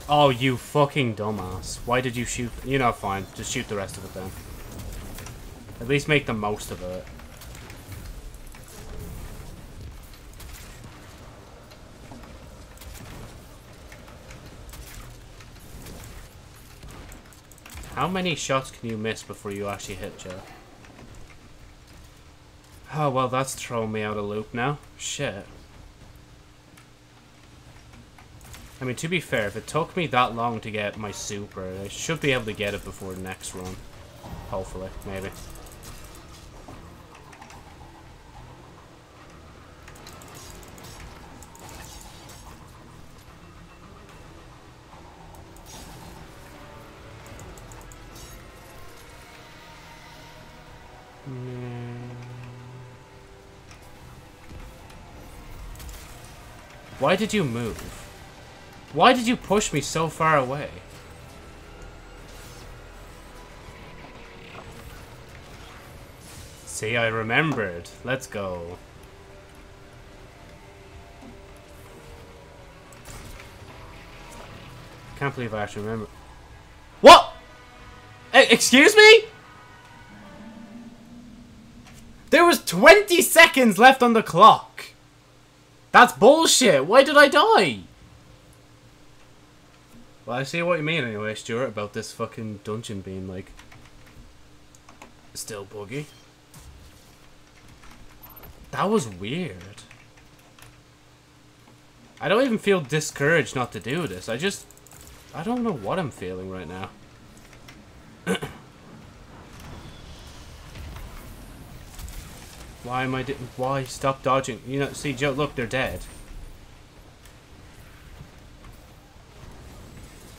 Oh, you fucking dumbass. Why did you shoot? You know, fine. Just shoot the rest of it then. At least make the most of it. How many shots can you miss before you actually hit Joe? Oh, well, that's throwing me out of loop now. Shit. I mean, to be fair, if it took me that long to get my super, I should be able to get it before the next run. Hopefully, maybe. Why did you move? Why did you push me so far away? See, I remembered. Let's go. Can't believe I actually remember. What? E excuse me? There was 20 seconds left on the clock. That's bullshit. Why did I die? Well, I see what you mean anyway, Stuart, about this fucking dungeon being, like, still buggy. That was weird. I don't even feel discouraged not to do this. I just... I don't know what I'm feeling right now. Why am I... Why? Stop dodging. You know, see, Joe, look, they're dead.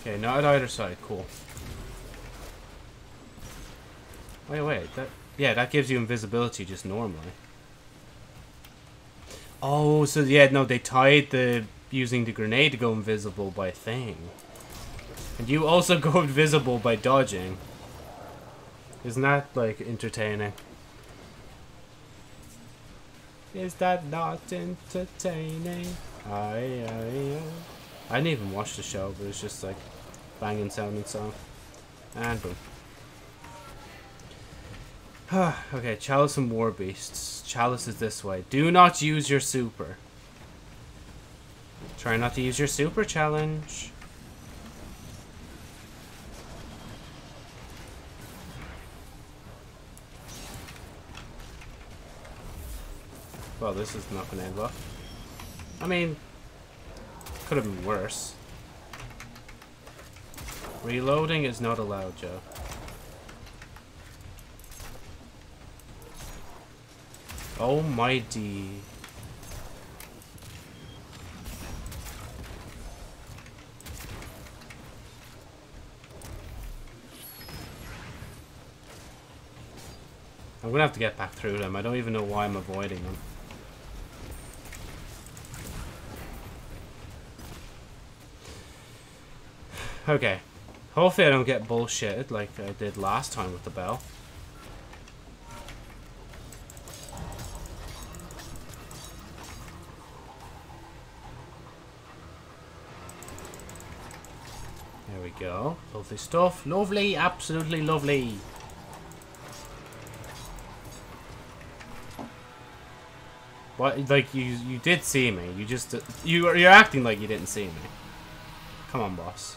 Okay, not at either side. Cool. Wait, wait. That yeah, that gives you invisibility just normally. Oh, so yeah, no, they tied the using the grenade to go invisible by thing. And you also [LAUGHS] go invisible by dodging. Isn't that, like, entertaining? Is that not entertaining? Aye, aye. I didn't even watch the show, but it's just like banging sounding song. And boom. [SIGHS] okay, Chalice and War Beasts. Chalice is this way. Do not use your super. Try not to use your super challenge. Well, this is not gonna end well. I mean, could have been worse. Reloading is not allowed, Joe. Oh mighty. I'm gonna have to get back through them. I don't even know why I'm avoiding them. Okay. Hopefully I don't get bullshitted like I did last time with the bell. There we go. Lovely stuff. Lovely. Absolutely lovely. What? Like you? You did see me. You just you you're acting like you didn't see me. Come on, boss.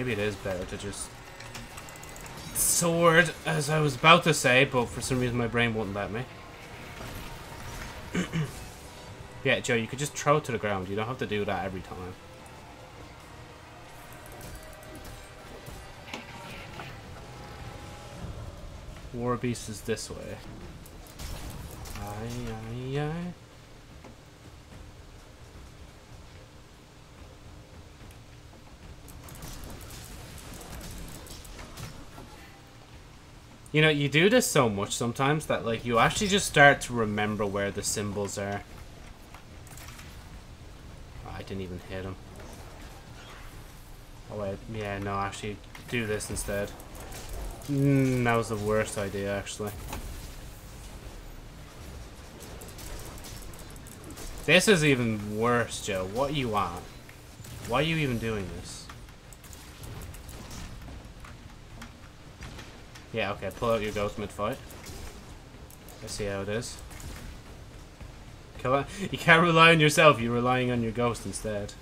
Maybe it is better to just sword, as I was about to say, but for some reason my brain wouldn't let me. [CLEARS THROAT] yeah, Joe, you could just throw it to the ground. You don't have to do that every time. War Beast is this way. Aye, aye, aye. You know, you do this so much sometimes that, like, you actually just start to remember where the symbols are. Oh, I didn't even hit him. Oh, wait. Yeah, no, actually, do this instead. Mm, that was the worst idea, actually. This is even worse, Joe. What you want? Why are you even doing this? Yeah, okay, pull out your ghost mid-fight. Let's see how it is. [LAUGHS] You can't rely on yourself, you're relying on your ghost instead.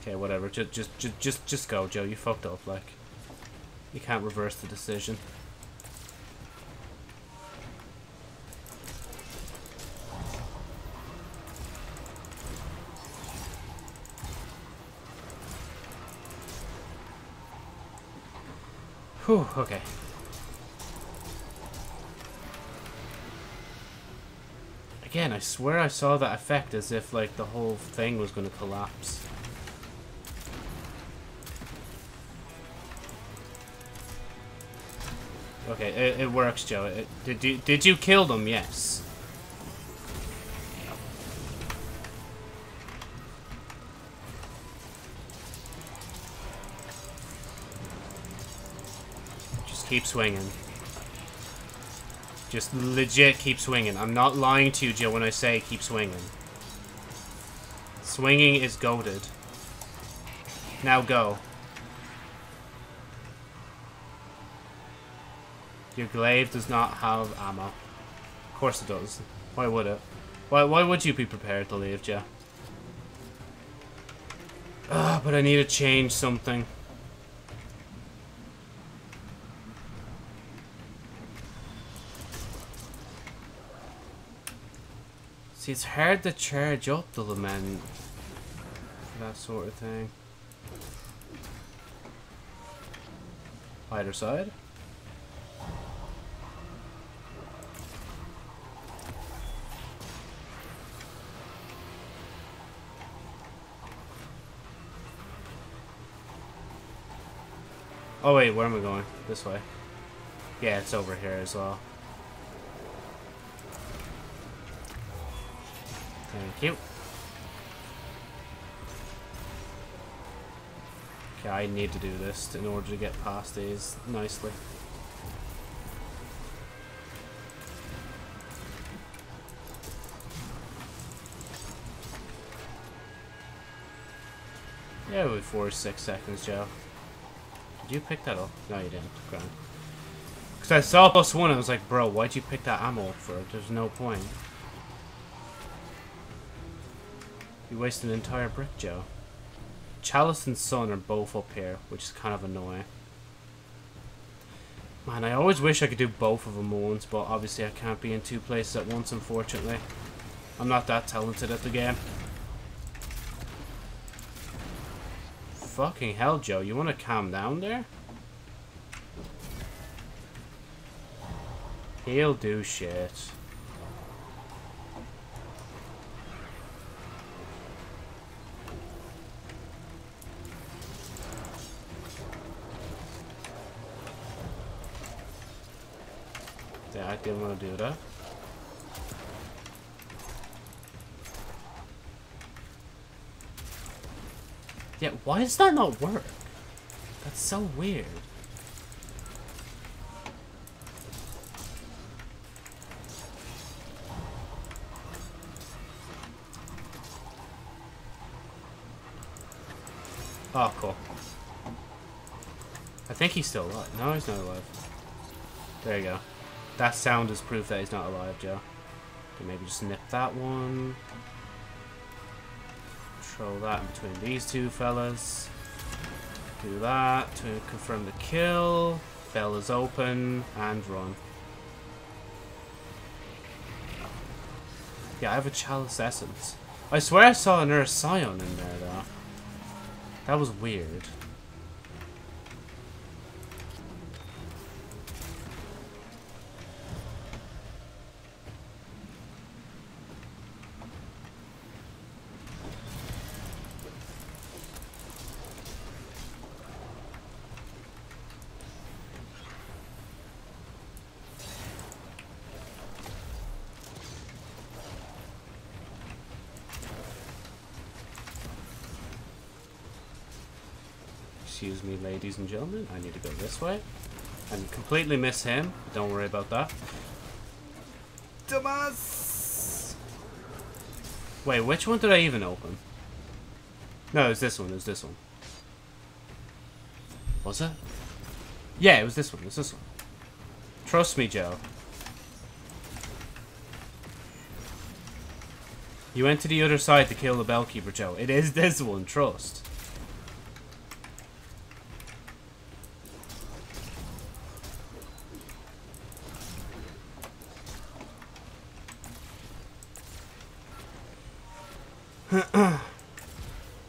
Okay, whatever. Just, just, just, just, just go, Joe. You fucked up, like. You can't reverse the decision. Whew, okay. Again, I swear I saw that effect as if, like, the whole thing was going to collapse. Okay, it, it works, Joe. It, did you did you kill them? Yes. Keep swinging. Just legit keep swinging. I'm not lying to you, Joe, when I say keep swinging. Swinging is goaded. Now go. Your glaive does not have ammo. Of course it does. Why would it? Why, why would you be prepared to leave, Joe? Ah, but I need to change something. See, it's hard to charge up the lament that sort of thing. Either side? Oh wait, where am I going? This way. Yeah, it's over here as well. Thank you. Okay, I need to do this in order to get past these nicely. Yeah, we four six seconds, Joe. Did you pick that up? No, you didn't. Because I saw plus one, and I was like, bro, why'd you pick that ammo up for? There's no point. You wasted an entire brick, Joe. Chalice and Sun are both up here, which is kind of annoying. Man, I always wish I could do both of them once, but obviously I can't be in two places at once, unfortunately. I'm not that talented at the game. Fucking hell, Joe. You want to calm down there? He'll do shit. Want to do that. Yeah, why does that not work? That's so weird. Oh, cool. I think he's still alive. No, he's not alive. There you go. That sound is proof that he's not alive, Joe. Okay, maybe just nip that one. Throw that in between these two fellas. Do that to confirm the kill. Bell is open and run. Yeah, I have a Chalice Essence. I swear I saw an Scion in there, though. That was weird. Excuse me, ladies and gentlemen. I need to go this way. And completely miss him. Don't worry about that. Thomas! Wait, which one did I even open? No, it was this one. It was this one. Was it? Yeah, it was this one. It was this one. Trust me, Joe. You went to the other side to kill the Bellkeeper, Joe. It is this one, trust.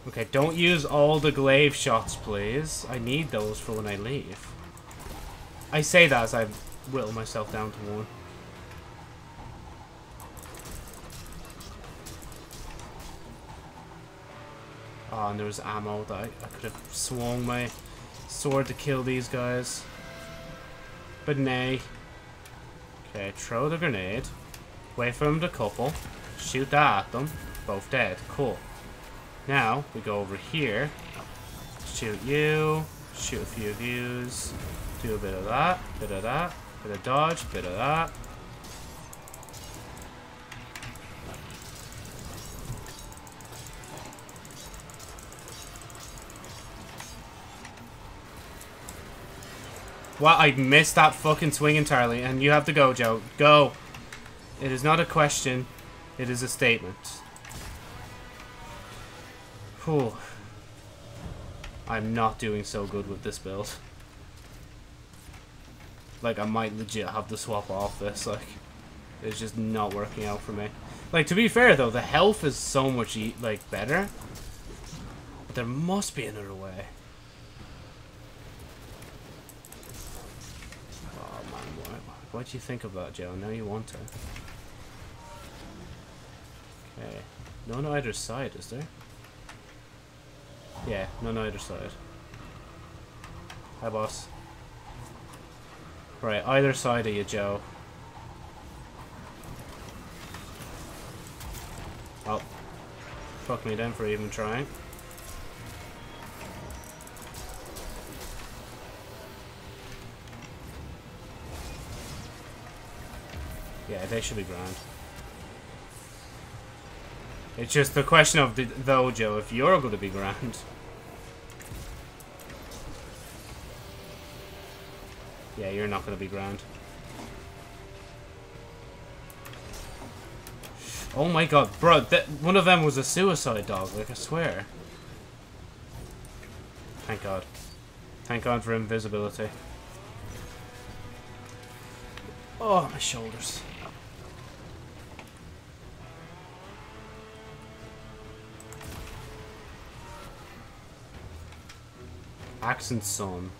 okay, don't use all the glaive shots, please. I need those for when I leave. I say that as I whittle myself down to one. Oh, and there was ammo that I, I could have swung my sword to kill these guys. But nay. Okay, throw the grenade. Wait for them to couple. Shoot that at them. Both dead. Cool. Now, we go over here. Shoot you. Shoot a few of yous. Do a bit of that. Bit of that. Bit of dodge. Bit of that. Well, I missed that fucking swing entirely, and you have to go, Joe. Go. It is not a question. It is a statement. Whew. I'm not doing so good with this build. Like, I might legit have to swap off this, like... It's just not working out for me. Like, to be fair, though, the health is so much, e like, better. But there must be another way. Oh, man, what do you think of that, Joe? Now you want to. Okay. None on either side, is there? Yeah, on either side. Hi, boss. Right, either side of you, Joe. Oh. Fuck me then for even trying. Yeah, they should be grand. It's just the question of, the, though, Joe, if you're going to be grand. Yeah, you're not going to be grand. Oh my god, bro, that, one of them was a suicide dog, like, I swear. Thank god. Thank god for invisibility. Oh, my shoulders. And Sun.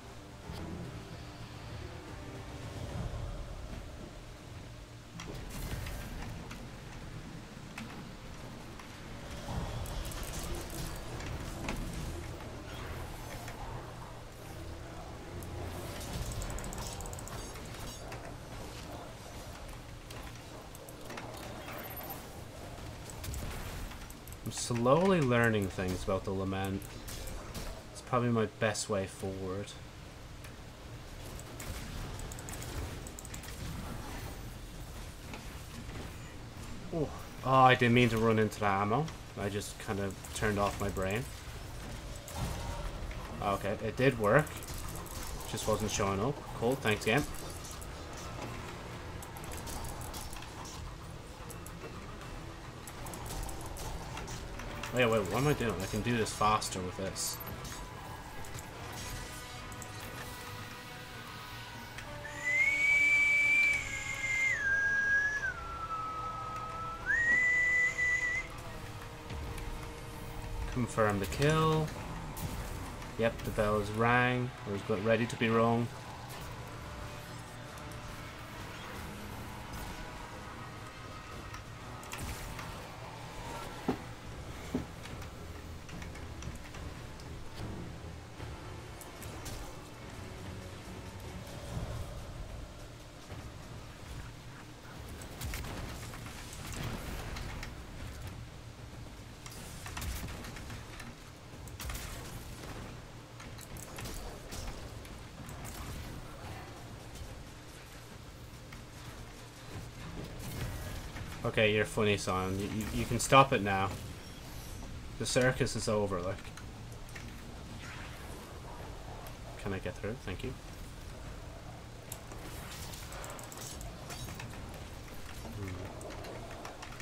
Slowly learning things about the lament. It's probably my best way forward. Oh, oh I didn't mean to run into the ammo. I just kind of turned off my brain. Okay, it did work. Just wasn't showing up. Cool, thanks game. Wait, wait, what am I doing? I can do this faster with this. Confirm the kill. Yep, the bell is rang. Is got ready to be rung. Okay, you're funny, son. You, you, you can stop it now. The circus is over, like. Can I get through? Thank you.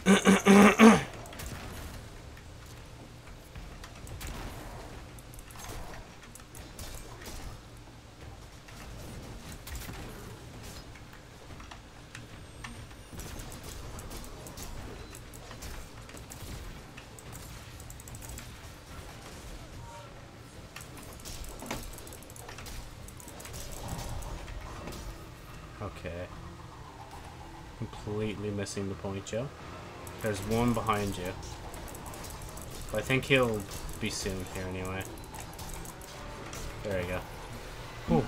Hmm. Okay. [CLEARS THROAT] Completely missing the point, Joe. There's one behind you. I think he'll be soon here anyway. There you go. Whew.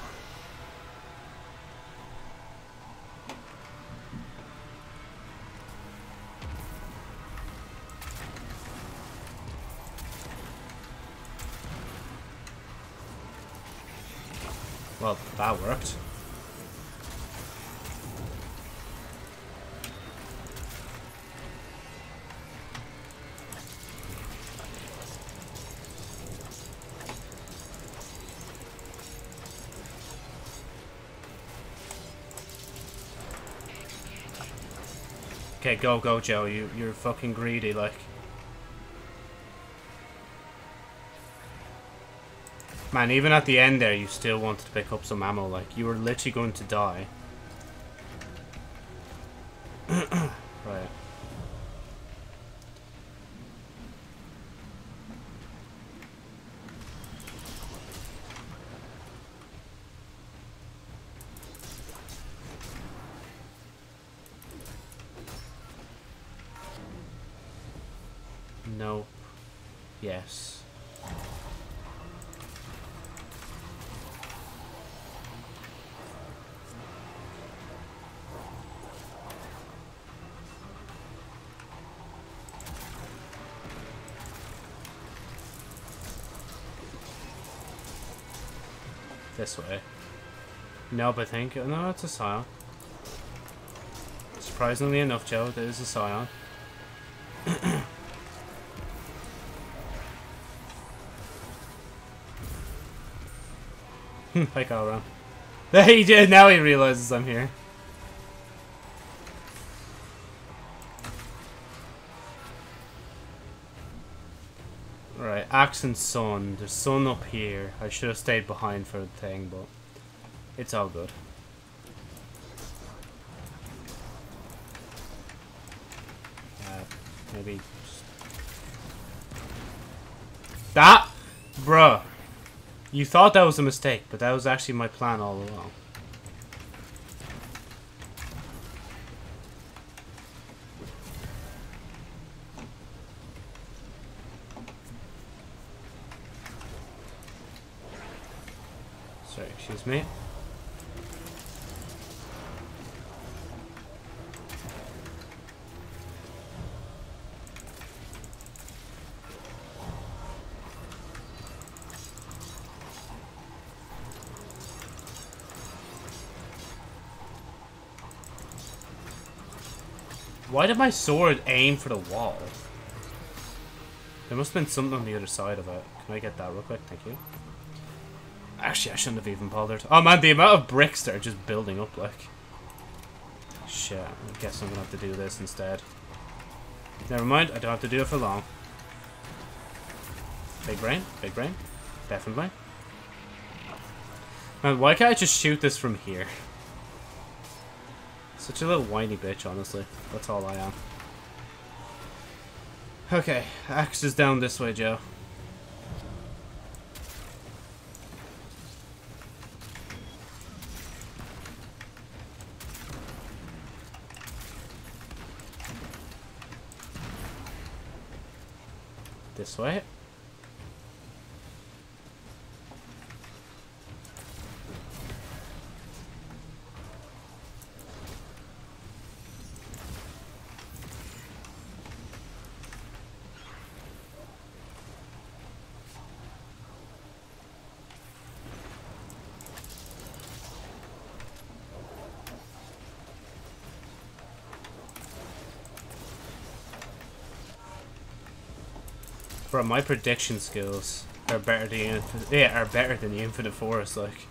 Okay, go, go, Joe. You, you're fucking greedy, like. Man, even at the end there, you still wanted to pick up some ammo. Like, you were literally going to die. right. Nope. Yes. This way. Nope, I think. No, it's a scion. Surprisingly enough, Joe, there is a scion. I got around. He did. Now he realizes I'm here. And Sun. There's Sun up here. I should have stayed behind for the thing, but it's all good. Uh, maybe. That, bruh. You thought that was a mistake, but that was actually my plan all along. Why did my sword aim for the wall? There must have been something on the other side of it. Can I get that real quick? Thank you. Actually, I shouldn't have even bothered. Oh man, the amount of bricks that are just building up, like. Shit, I guess I'm gonna have to do this instead. Never mind, I don't have to do it for long. Big brain, big brain. Definitely. Man, why can't I just shoot this from here? Such a little whiny bitch, honestly. That's all I am. Okay, axe is down this way, Joe. This way. Bro, my prediction skills are better than yeah, are better than the Infinite Forest, like.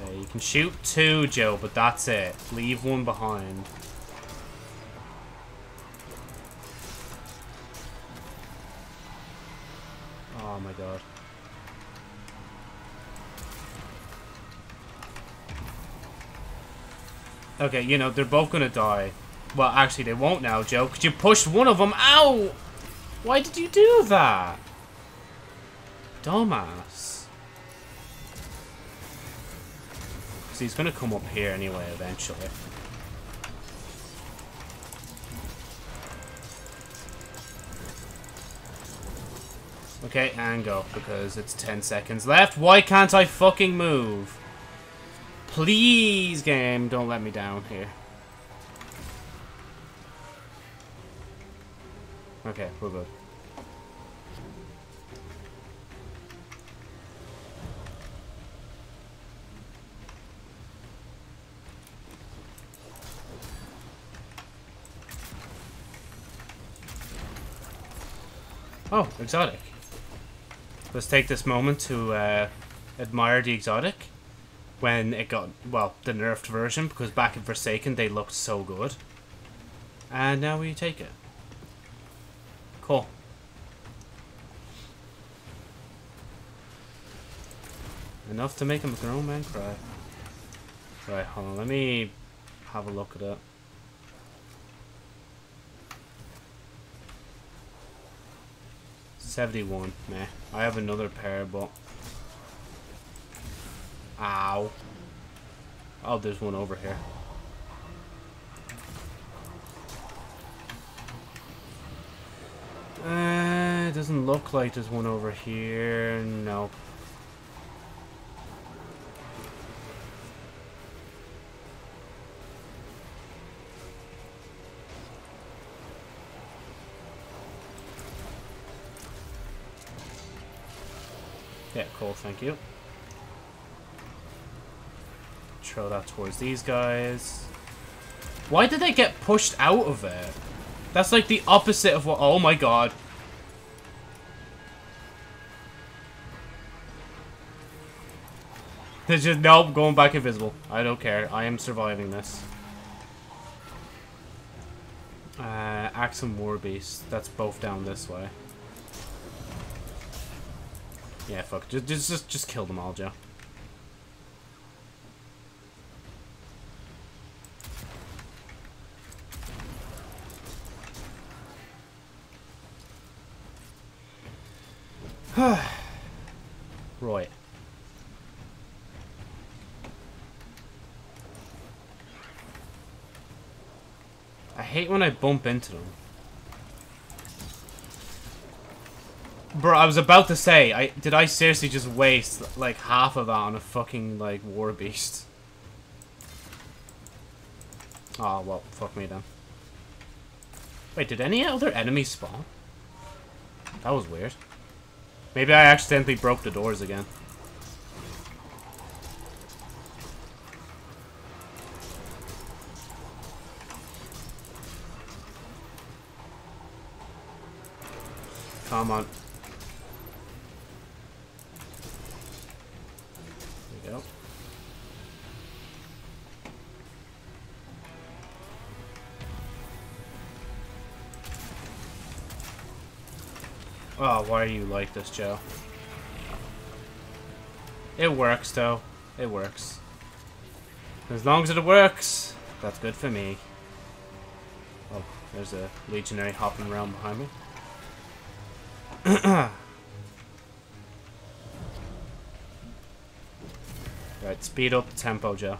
Okay, you can shoot two, Joe, but that's it. Leave one behind. Oh my god. Okay, you know, they're both gonna die. Well, actually, they won't now, Joe, because you pushed one of them out! Why did you do that? Dumbass. So he's gonna come up here anyway, eventually. Okay, and go, because it's 10 seconds left. Why can't I fucking move? Please, game, don't let me down here. Okay, we're. Oh, exotic. Let's take this moment to uh, admire the exotic when it got, well, the nerfed version, because back in Forsaken they looked so good. And now we take it. Cool. Enough to make a grown man cry. Right, hold on, let me have a look at it. Seventy-one, meh. I have another pair, but Ow. Oh, there's one over here. Uh, it doesn't look like there's one over here. No. Thank you. Throw that towards these guys. Why did they get pushed out of there? That's like the opposite of what... Oh my god. There's just... Nope, going back invisible. I don't care. I am surviving this. Uh, Axe and War Beast. That's both down this way. Yeah, fuck. Just, just, just, kill them all, Joe. right. I hate when I bump into them. Bro, I was about to say, I did I seriously just waste like half of that on a fucking like war beast? Oh well, fuck me then. Wait, did any other enemies spawn? That was weird. Maybe I accidentally broke the doors again. Come on. Why are you like this, Joe? It works, though. It works. As long as it works, that's good for me. Oh, there's a legionary hopping around behind me. [CLEARS THROAT] right, speed up the tempo, Joe.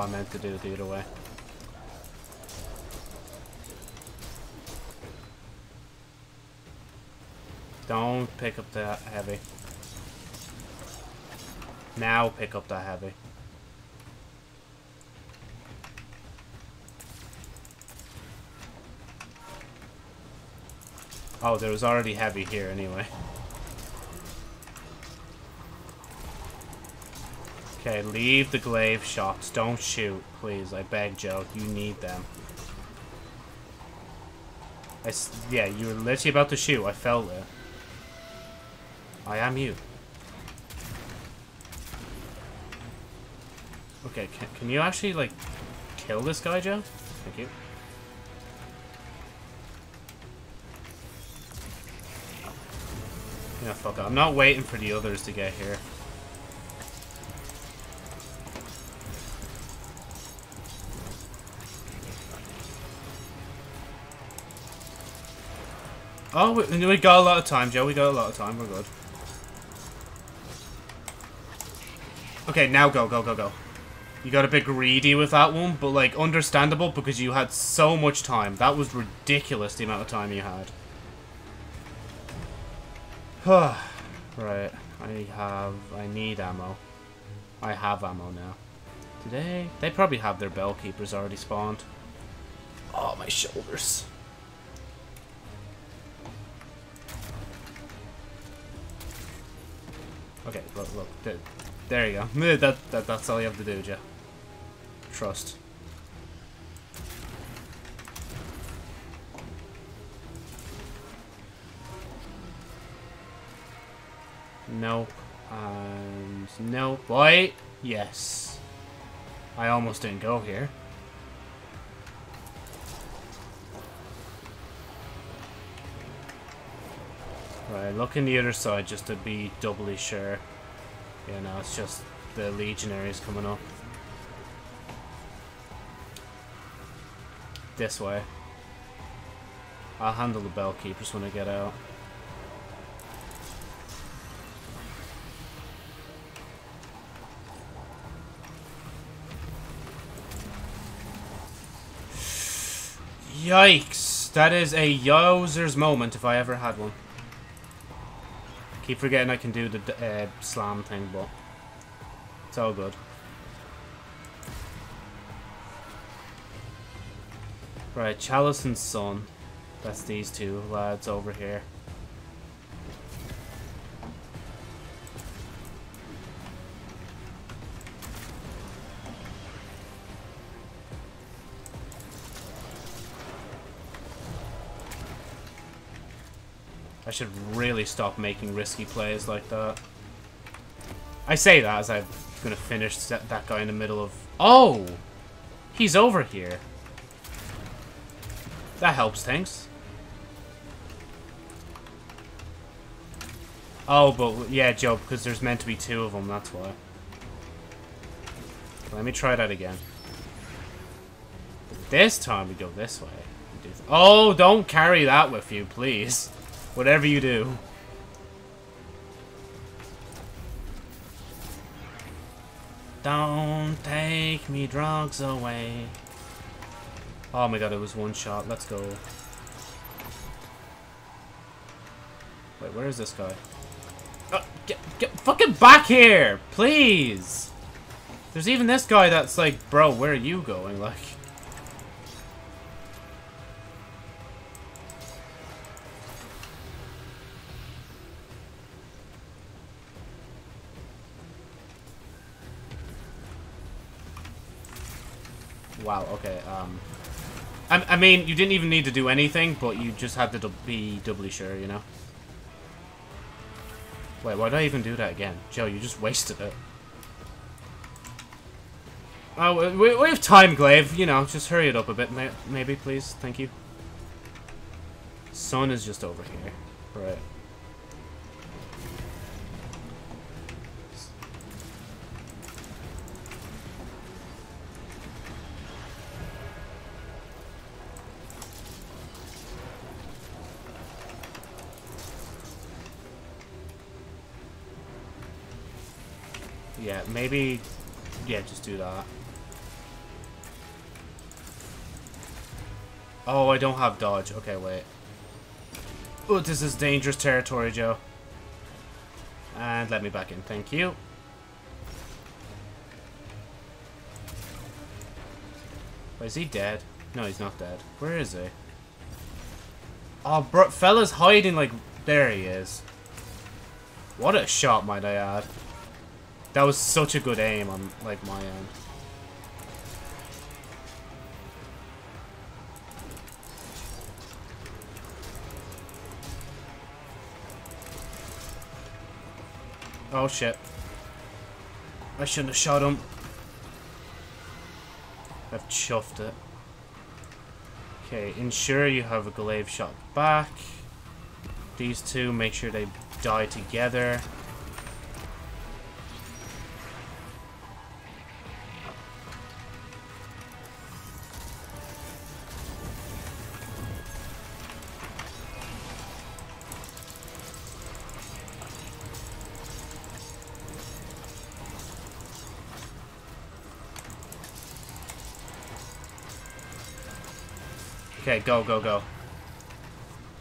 I meant to do the other way. Don't pick up that heavy. Now pick up that heavy. Oh, there was already heavy here anyway. Okay, leave the glaive shots. Don't shoot, please. I beg, Joe. You need them. I yeah, you were literally about to shoot. I felt it. I am you. Okay, can, can you actually, like, kill this guy, Joe? Thank you. Yeah, fuck it. I'm not waiting for the others to get here. Oh, we, we got a lot of time, Joe. We got a lot of time. We're good. Okay, now go, go, go, go. You got a bit greedy with that one, but, like, understandable because you had so much time. That was ridiculous, the amount of time you had. [SIGHS] right. I have... I need ammo. I have ammo now. Today, they probably have their bell keepers already spawned. Oh, my shoulders. There, you go. [LAUGHS] That, that, that's all you have to do, Joe. Trust. Nope. And nope. Wait. Yes. I almost didn't go here. Right, look in the other side just to be doubly sure. Yeah, no, it's just the legionaries coming up. This way. I'll handle the bell keepers when I get out. [SIGHS] Yikes! That is a yowzer's moment if I ever had one. Keep forgetting I can do the uh, slam thing, but it's all good. Right, Chalice and Sun. That's these two lads over here. I should really stop making risky plays like that. I say that as I'm going to finish that guy in the middle of... Oh! He's over here. That helps things. Oh, but yeah, Joe, because there's meant to be two of them, that's why. Let me try that again. This time we go this way. Oh, don't carry that with you, please. Whatever you do. Don't take me drugs away. Oh my god, it was one shot. Let's go. Wait, where is this guy? Uh, get, get fucking back here! Please! There's even this guy that's like, bro, where are you going? [LAUGHS] Like... Wow, okay, um... I, I mean, you didn't even need to do anything, but you just had to be doubly sure, you know? Wait, why did I even do that again? Joe, you just wasted it. Oh, we, we have time, Glaive. You know, just hurry it up a bit, maybe, please. Thank you. Sun is just over here. Right. Maybe... Yeah, just do that. Oh, I don't have dodge. Okay, wait. Oh, this is dangerous territory, Joe. And let me back in. Thank you. Wait, is he dead? No, he's not dead. Where is he? Oh, bro, fella's hiding like... There he is. What a shot, might I add. That was such a good aim on, like, my end. Oh shit. I shouldn't have shot him. I've chuffed it. Okay, ensure you have a glaive shot back. These two, make sure they die together. Okay, go, go, go.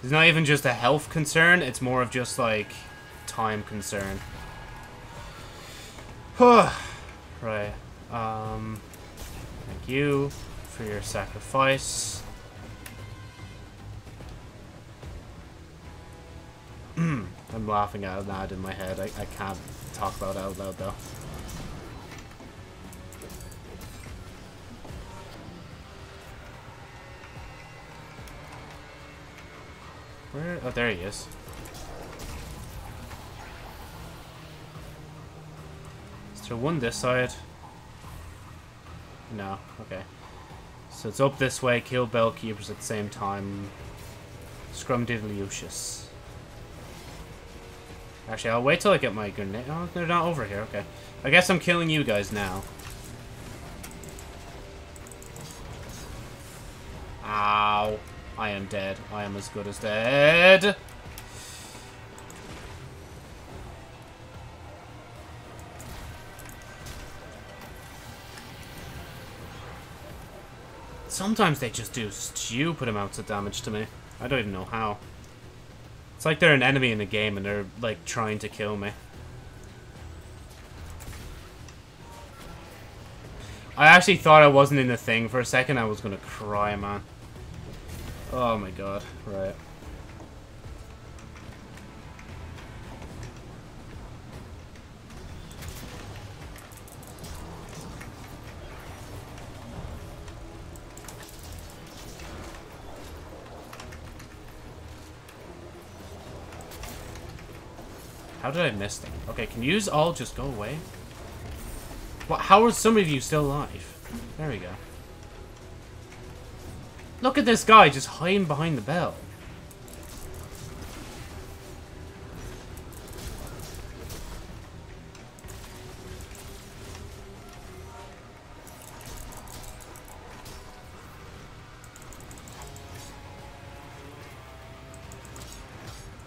It's not even just a health concern, it's more of just, like, time concern. [SIGHS] right. Um, thank you for your sacrifice. [CLEARS THROAT] I'm laughing out loud in my head. I, I can't talk about it out loud, though. Where? Oh, there he is. Is there one this side? No. Okay. So it's up this way, kill bell keepers at the same time. Scrumdiddlyucious. Actually, I'll wait till I get my grenade. Oh, they're not over here. Okay. I guess I'm killing you guys now. Dead. I am as good as dead. Sometimes they just do stupid amounts of damage to me. I don't even know how. It's like they're an enemy in the game and they're like trying to kill me. I actually thought I wasn't in the thing for a second. I was gonna cry, man. Oh my god, right. How did I miss them? Okay, can you all just go away? What, how are some of you still alive? There we go. Look at this guy just hiding behind the bell.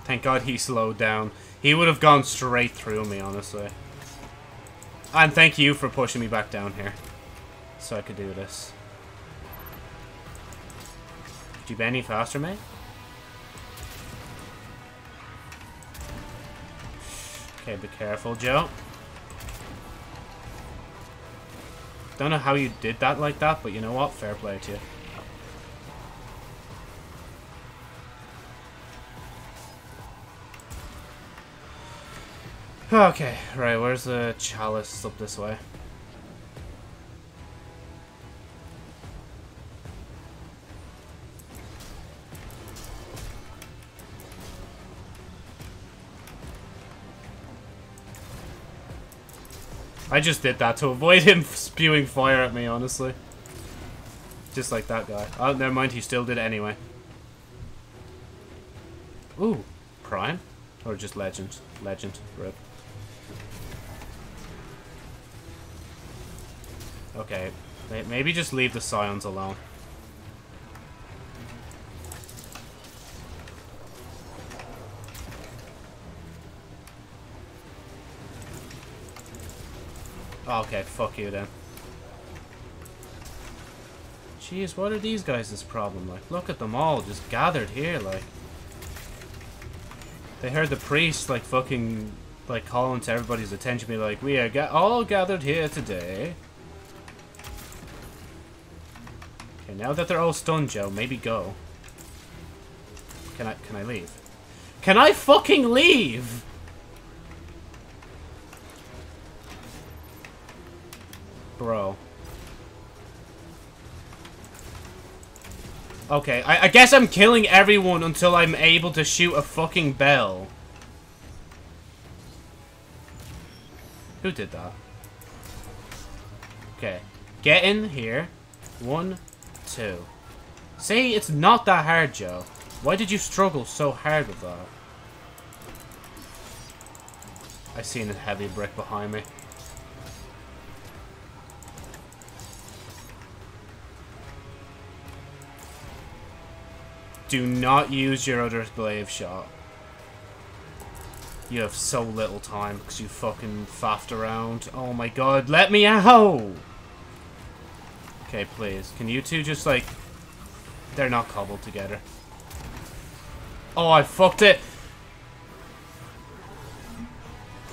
Thank God he slowed down. He would have gone straight through me, honestly. And thank you for pushing me back down here. So I could do this. Could you be any faster, mate? Okay, be careful, Joe. Don't know how you did that like that, but you know what? Fair play to you. Okay, right, where's the chalice? Up this way. I just did that to avoid [LAUGHS] him spewing fire at me, honestly. Just like that guy. Oh, never mind, he still did it anyway. Ooh, Prime? Or just Legend? Legend, rip. Okay, maybe just leave the Scions alone. Okay, fuck you then. Jeez, what are these guys' this problem? Like, look at them all just gathered here, like. They heard the priest, like, fucking, like, calling to everybody's attention, be like, we are ga all gathered here today. Okay, now that they're all stunned, Joe, maybe go. Can I, can I leave? Can I fucking leave? Bro. Okay, I, I guess I'm killing everyone until I'm able to shoot a fucking bell. Who did that? Okay. Get in here. One, two. See, it's not that hard, Joe. Why did you struggle so hard with that? I seen a heavy brick behind me. Do not use your other glaive shot. You have so little time because you fucking faffed around. Oh my god, let me out! Okay, please. Can you two just like... They're not cobbled together. Oh, I fucked it!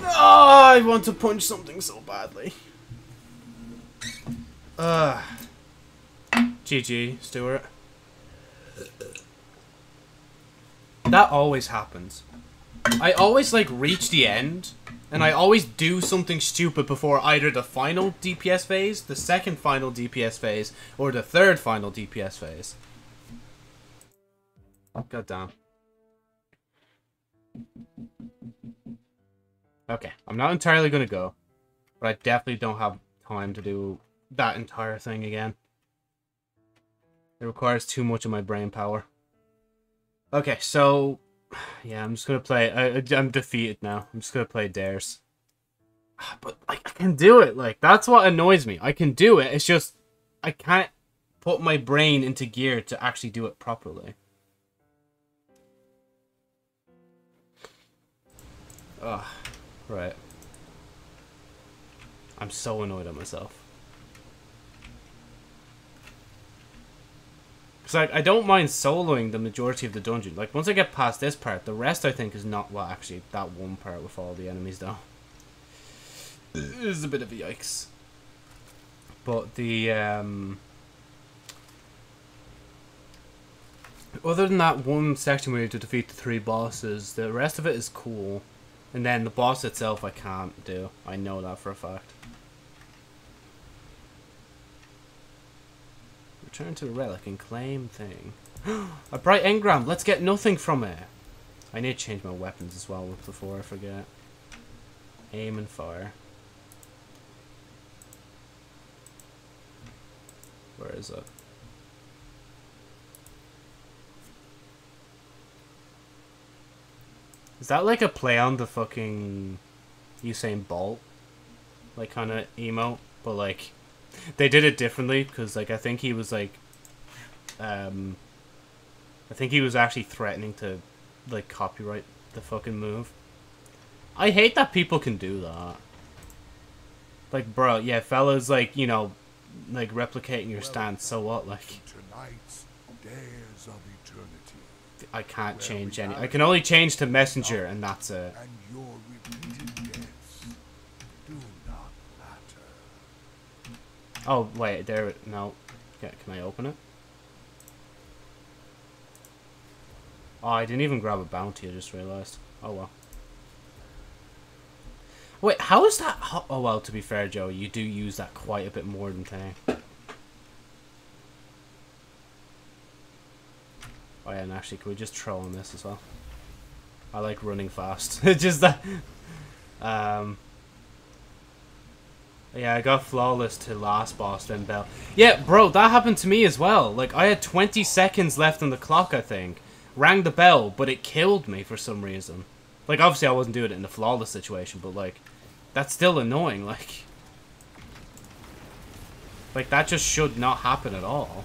Oh, I want to punch something so badly. Ugh. GG, Stuart. That always happens. I always, like, reach the end, and I always do something stupid before either the final DPS phase, the second final DPS phase, or the third final DPS phase. God damn. Okay, I'm not entirely gonna go, but I definitely don't have time to do that entire thing again. It requires too much of my brain power. Okay, so yeah, I'm just gonna play. I, I'm defeated now. I'm just gonna play Dares. Ah, but like, I can do it. Like that's what annoys me. I can do it. It's just I can't put my brain into gear to actually do it properly. Ugh. Right. I'm so annoyed at myself. Because like, I don't mind soloing the majority of the dungeon. Like, once I get past this part, the rest I think is not... Well, actually, that one part with all the enemies, though. is a bit of a yikes. But the... Um, other than that one section where you have to defeat the three bosses, the rest of it is cool. And then the boss itself I can't do. I know that for a fact. Return to the relic and claim thing. [GASPS] a bright engram. Let's get nothing from it. I need to change my weapons as well before I forget. Aim and fire. Where is it? Is that like a play on the fucking Usain Bolt? Like kind of emo, but like they did it differently because like I think he was like um I think he was actually threatening to like copyright the fucking move. I hate that people can do that. Like bro, yeah, fellas like, you know, like replicating your stance, so what like Tonight's dares of eternity, I can't change any. I can only change to messenger and that's it. and your repeated deaths do not matter. Oh, wait, there, no. Can I open it? Oh, I didn't even grab a bounty, I just realized. Oh, well. Wait, how is that? Oh, well, to be fair, Joe, you do use that quite a bit more than Tang. Oh, yeah, and actually, can we just troll on this as well? I like running fast. It's [LAUGHS] just that. Um. Yeah, I got flawless to last boss, then Bell. Yeah, bro, that happened to me as well. Like, I had 20 seconds left on the clock, I think. Rang the bell, but it killed me for some reason. Like, obviously I wasn't doing it in the flawless situation, but, like, that's still annoying, [LAUGHS] like... Like, that just should not happen at all.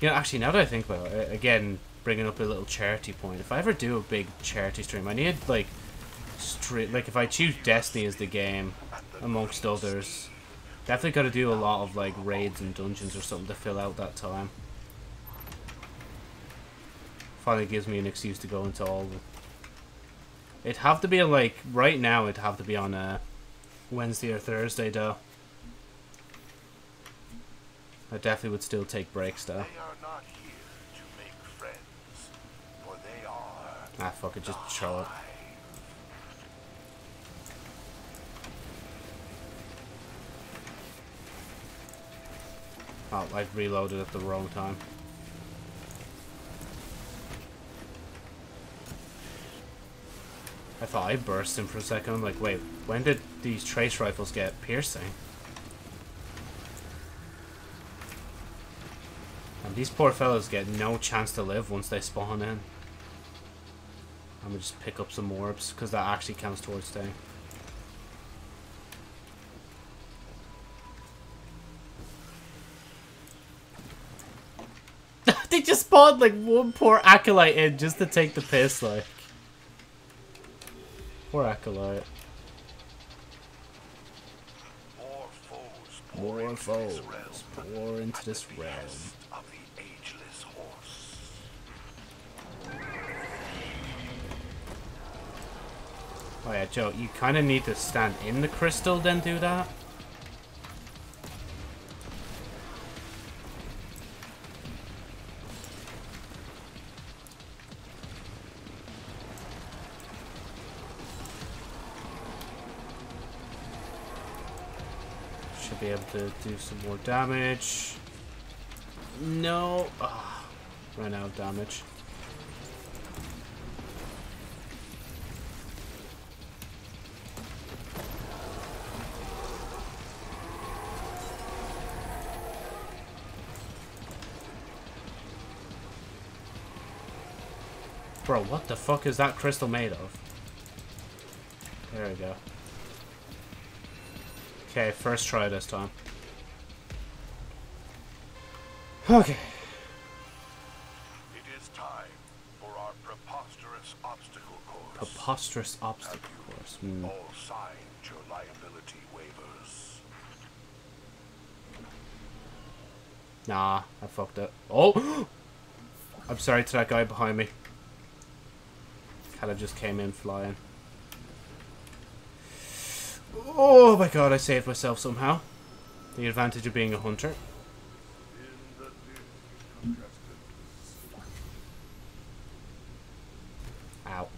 You know, actually, now that I think about it, again, bringing up a little charity point, if I ever do a big charity stream, I need, like, straight, like, if I choose Destiny as the game, amongst others, definitely got to do a lot of, like, raids and dungeons or something to fill out that time. Finally gives me an excuse to go into all it. It'd have to be, like, right now, it'd have to be on, uh, Wednesday or Thursday, though. I definitely would still take breaks, though. Ah, fuck it, just throw it. Oh, I reloaded at the wrong time. I thought I burst him for a second. I'm like, wait, when did these trace rifles get piercing? And these poor fellows get no chance to live once they spawn in. I'm gonna just pick up some orbs, because that actually counts towards staying. [LAUGHS] they just spawned like one poor acolyte in just to take the piss, like. Poor acolyte. more foes More pour into this realm pour into this realm. behest of the ageless horse. Oh yeah, Joe, you kind of need to stand in the crystal, then do that. Should be able to do some more damage. No. Ah, ran out of damage. Bro, what the fuck is that crystal made of? There we go. Okay, first try this time. Okay. It is time for our preposterous obstacle course. Preposterous obstacle course. Hmm. All signed your liability waivers. Nah, I fucked it. Oh! [GASPS] I'm sorry to that guy behind me. Kinda just came in flying. Oh my god, I saved myself somehow. The advantage of being a hunter. The. Ow.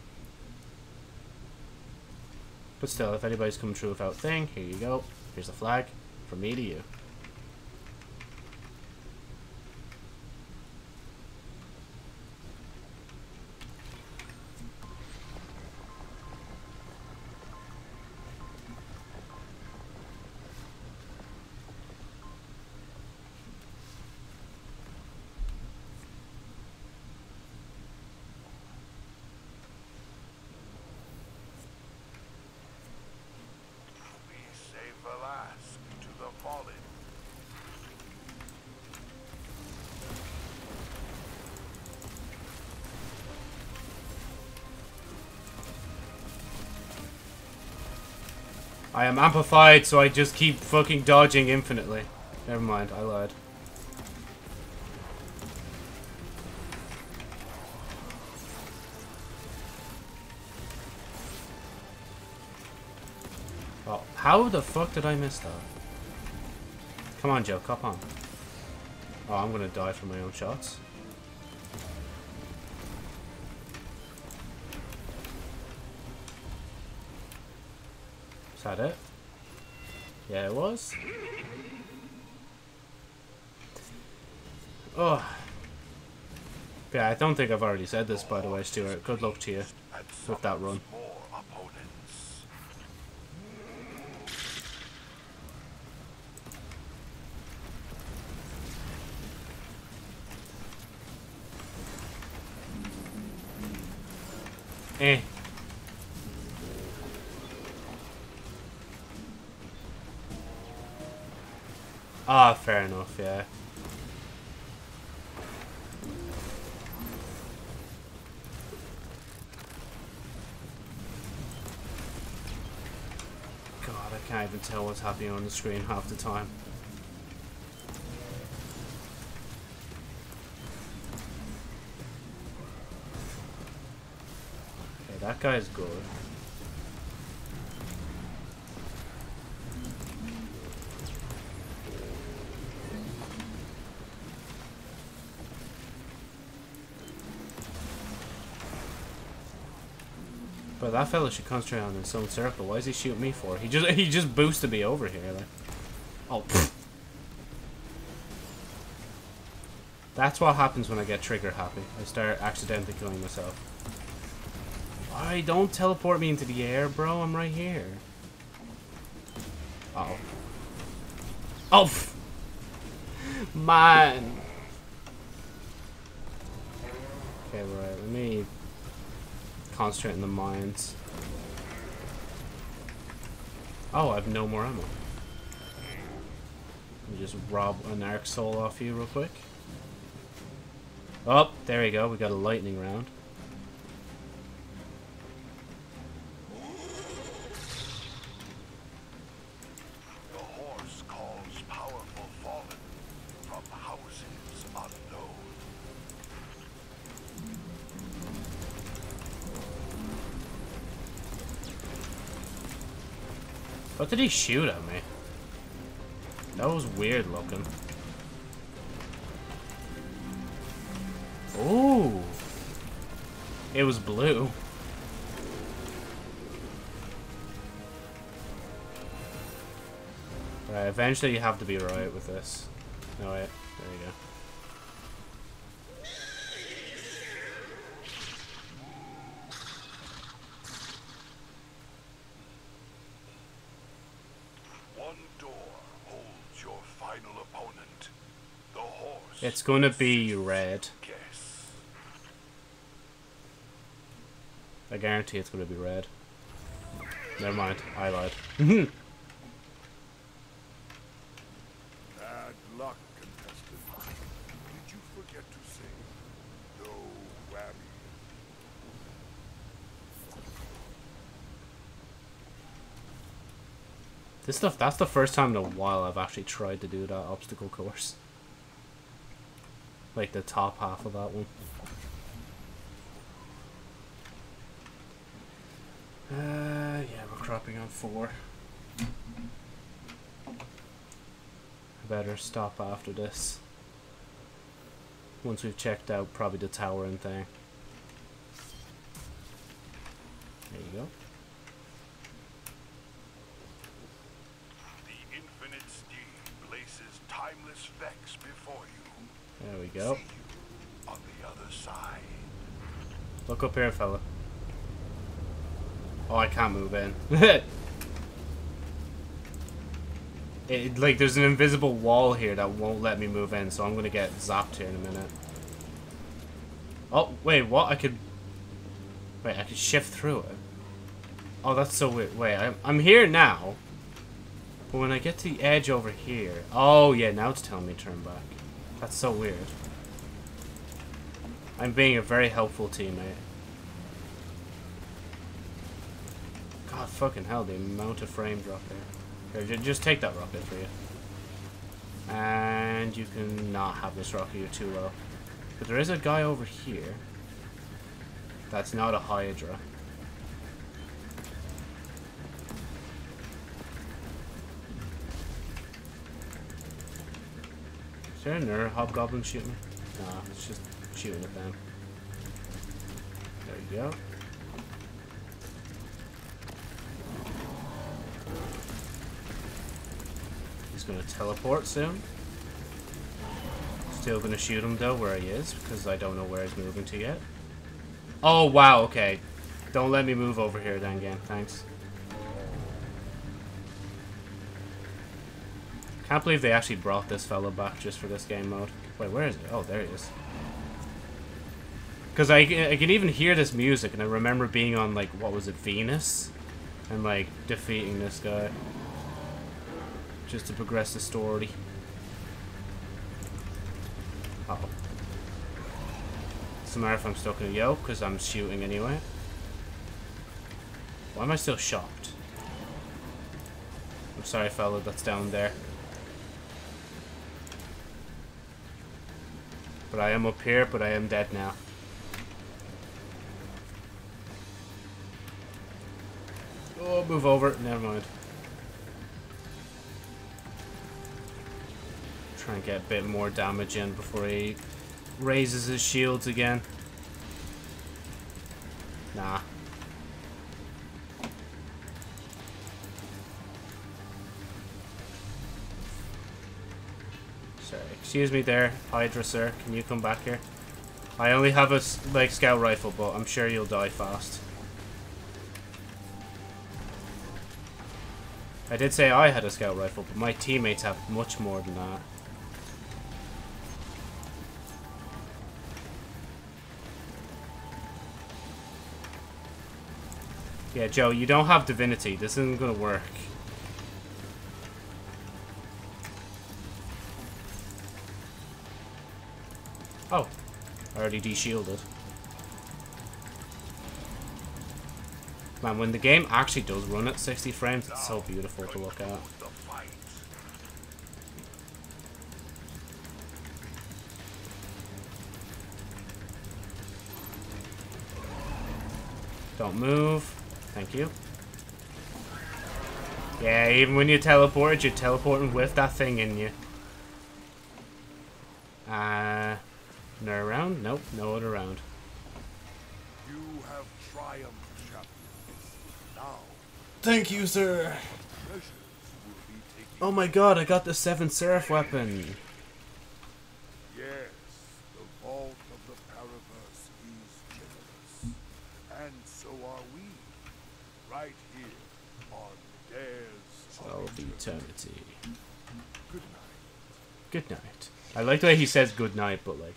But still, if anybody's coming through without thing, here you go. Here's a flag. From me to you. I am amplified, so I just keep fucking dodging infinitely. Never mind, I lied. Oh, how the fuck did I miss that? Come on, Joe, cop on. Oh, I'm gonna die from my own shots. That it? Yeah, it was. Oh. Yeah, I don't think I've already said this, by the way, Stuart. Good luck to you. With that run. summons more opponents. Eh. Ah, fair enough, yeah. God, I can't happening on the screen half the time. Okay, that guy's good. That fella should concentrate on his own circle. Why is he shooting me for? He just he just boosted me over here. Like, oh. pfft. That's what happens when I get trigger happy. I start accidentally killing myself. Why don't teleport me into the air, bro? I'm right here. Uh oh. Oh. [LAUGHS] pfft. Man. Concentrate on the mines. Oh, I have no more ammo. Let me just rob an arc soul off you real quick. Oh, there we go. We got a lightning round. Did he shoot at me? That was weird looking. Ooh. It was blue. Eventually you have to be right with this. No, wait. There you go. One door holds your final opponent. The horse. It's gonna be red. Guess. I guarantee it's gonna be red. Never mind. I lied. Mm-hmm. Bad luck, contestant. Did you forget to say no whammy? This stuff, that's the first time in a while I've actually tried to do that obstacle course. Like the top half of that one. Uh, yeah, we're cropping on four. I better stop after this. Once we've checked out probably the tower and thing. There you go. The infinite steam places timeless vex before you. There we go. See you on the other side. Look up here, fella. Oh, I can't move in. [LAUGHS] it, like, there's an invisible wall here that won't let me move in, so I'm gonna get zapped here in a minute. Oh, wait, what? I could... Wait, I could shift through it. Oh, that's so weird. Wait, I'm, I'm here now. But when I get to the edge over here... Oh, yeah, now it's telling me turn back. That's so weird. I'm being a very helpful teammate. God fucking hell, the amount of frame drop there. Here, just take that rocket for you. And you can not have this rocket, you're too low. But there is a guy over here. That's not a Hydra. Is there another hobgoblin shooting me? Nah, it's just shooting at them. There you go. He's gonna teleport soon. Still gonna shoot him though where he is, because I don't know where he's moving to yet. Oh wow, okay. Don't let me move over here then game. thanks. Can't believe they actually brought this fellow back just for this game mode. Wait, where is it? Oh, there he is. Because I, I can even hear this music, and I remember being on, like, what was it, Venus? And, like, defeating this guy. Just to progress the story. Oh. Doesn't matter if I'm stuck in a yoke, because I'm shooting anyway. Why am I still shocked? I'm sorry, fella, that's down there. But I am up here, but I am dead now. Oh, move over. Never mind. Try and get a bit more damage in before he raises his shields again. Nah. Sorry, excuse me there, Hydra sir. Can you come back here? I only have a like scout rifle, but I'm sure you'll die fast. I did say I had a scout rifle, but my teammates have much more than that. Yeah, Joe, you don't have divinity. This isn't gonna work. Oh, already de-shielded. Man, when the game actually does run at 60 frames, it's so beautiful to look at. Don't move. Thank you. Yeah, even when you teleport, you're teleporting with that thing in you. Uh, no around? Nope, no other round. You have triumphed, champions. Now, Thank you, sir. treasures will be taken. Oh my god, I got the Seven Seraph weapon. Yes, the vault of the Paraverse is generous. And so are we. Right here on Dare's Of eternity. Good night. Good night. I like the way he says good night, but like,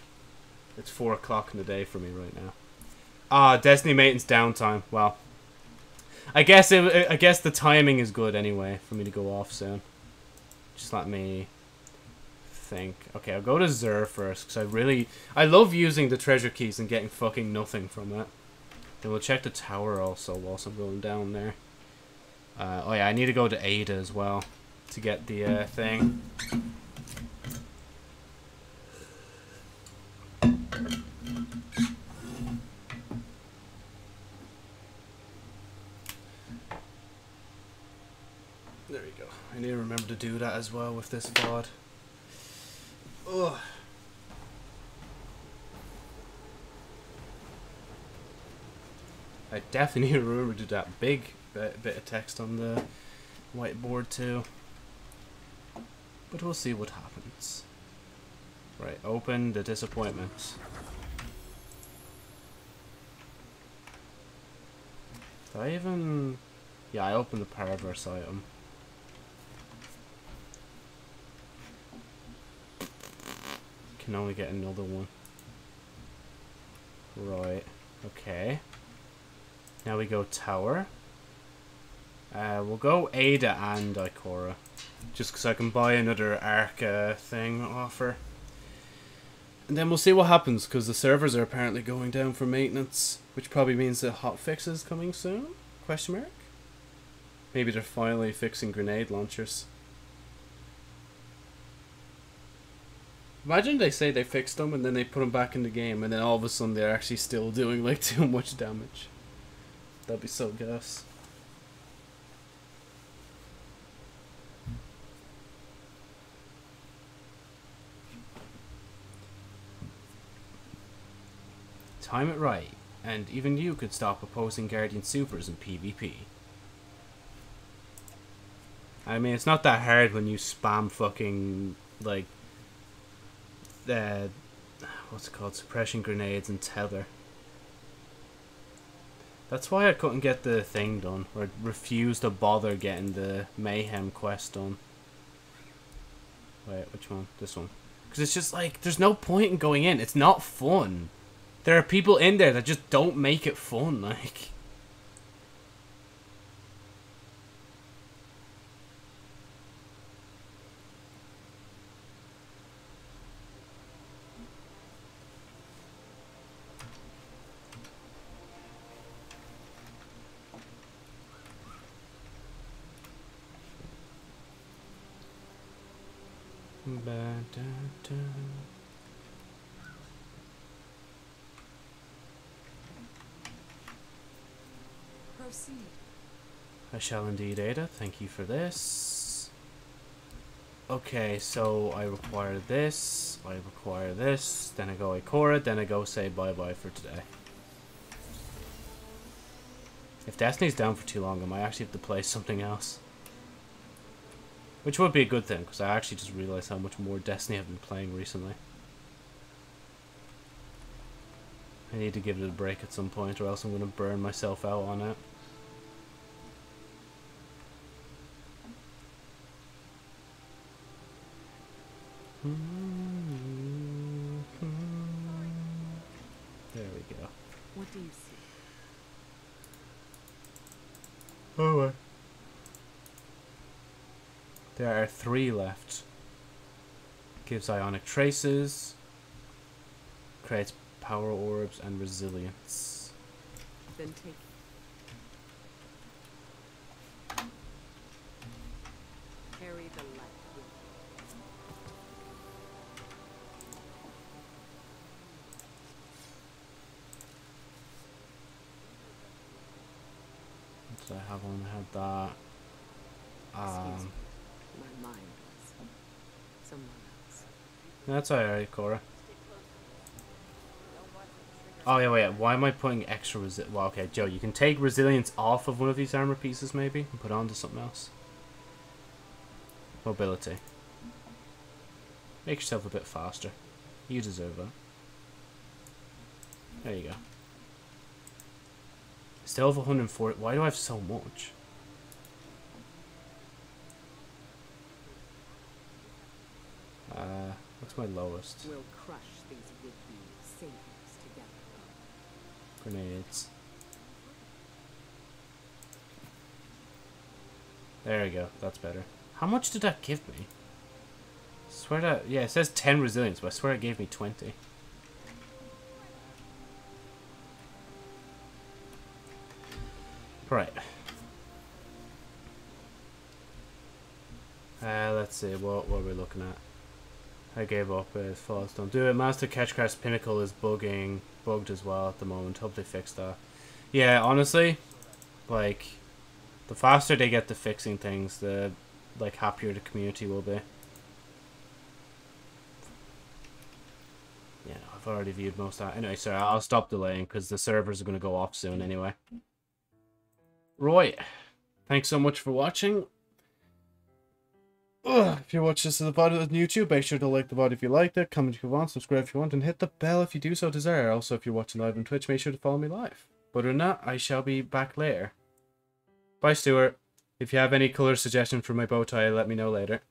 it's four o'clock in the day for me right now. Ah, Destiny Maintenance downtime. Well, I guess it, I guess the timing is good anyway for me to go off soon. Just let me think. Okay, I'll go to Xûr first because I really I love using the treasure keys and getting fucking nothing from it. Then we'll check the tower also whilst I'm going down there. Uh, oh yeah, I need to go to Ada as well to get the uh, thing. There we go. I need to remember to do that as well with this VOD. Ugh. I definitely [LAUGHS] need to remember to do that big bit, bit of text on the whiteboard too. But we'll see what happens. Right, open the disappointments. Did I even... Yeah, I opened the Paraverse item. Can only get another one. Right, okay. Now we go Tower. Uh, we'll go Ada and Ikora. Just because I can buy another Arc uh, thing offer. And then we'll see what happens, because the servers are apparently going down for maintenance, which probably means that hotfix is coming soon? Question mark? Maybe they're finally fixing grenade launchers. Imagine they say they fixed them and then they put them back in the game, and then all of a sudden they're actually still [LAUGHS] doing like too much damage. That'd be so gas. Time it right, and even you could stop opposing Guardian Supers in PvP. I mean, it's not that hard when you spam fucking, like, uh, what's it called? Suppression grenades and tether. That's why I couldn't get the thing done, or refused to bother getting the Mayhem quest done. Wait, which one? This one. Because it's just like, there's no point in going in. It's not fun. There are people in there that just don't make it fun, like. I shall indeed, Ada. Thank you for this. Okay, so I require this, I require this, then I go Ikora, then I go say bye-bye for today. If Destiny's down for too long, I might actually have to play something else. Which would be a good thing, because I actually just realized how much more Destiny I've been playing recently. I need to give it a break at some point, or else I'm going to burn myself out on it. There we go. What do you see? Oh, There are three left. Gives ionic traces. Creates power orbs and resilience. Then take Carry the light with you. So I have one. I have that. Excuse Um, me. My mind was someone else. That's alright, Cora. Oh yeah, wait. Why am I putting extra resi- Well, okay, Joe. You can take resilience off of one of these armor pieces, maybe, and put it onto something else. Mobility. Make yourself a bit faster. You deserve that. There you go. Still have 140. Why do I have so much? Uh, what's my lowest? We'll crush these would-be saviors together. Grenades. There we go. That's better. How much did that give me? Swear that yeah, it says ten resilience, but I swear it gave me twenty. Right. Uh, let's see, what, what are we looking at? I gave up with Falls Don't Do It. Master Catchcraft's Pinnacle is bugging, bugged as well at the moment. Hope they fix that. Yeah, honestly, like, the faster they get to fixing things, the, like, happier the community will be. Yeah, I've already viewed most of that. Anyway, sorry, I'll stop delaying because the servers are going to go off soon anyway. Right. Thanks so much for watching. Ugh, if you watch this at the bottom of YouTube, make sure to like the VOD if you liked it, comment if you want, subscribe if you want, and hit the bell if you do so desire. Also, if you're watching live on Twitch, make sure to follow me live. But than that, I shall be back later. Bye, Stuart. If you have any colour suggestion for my bow tie, let me know later.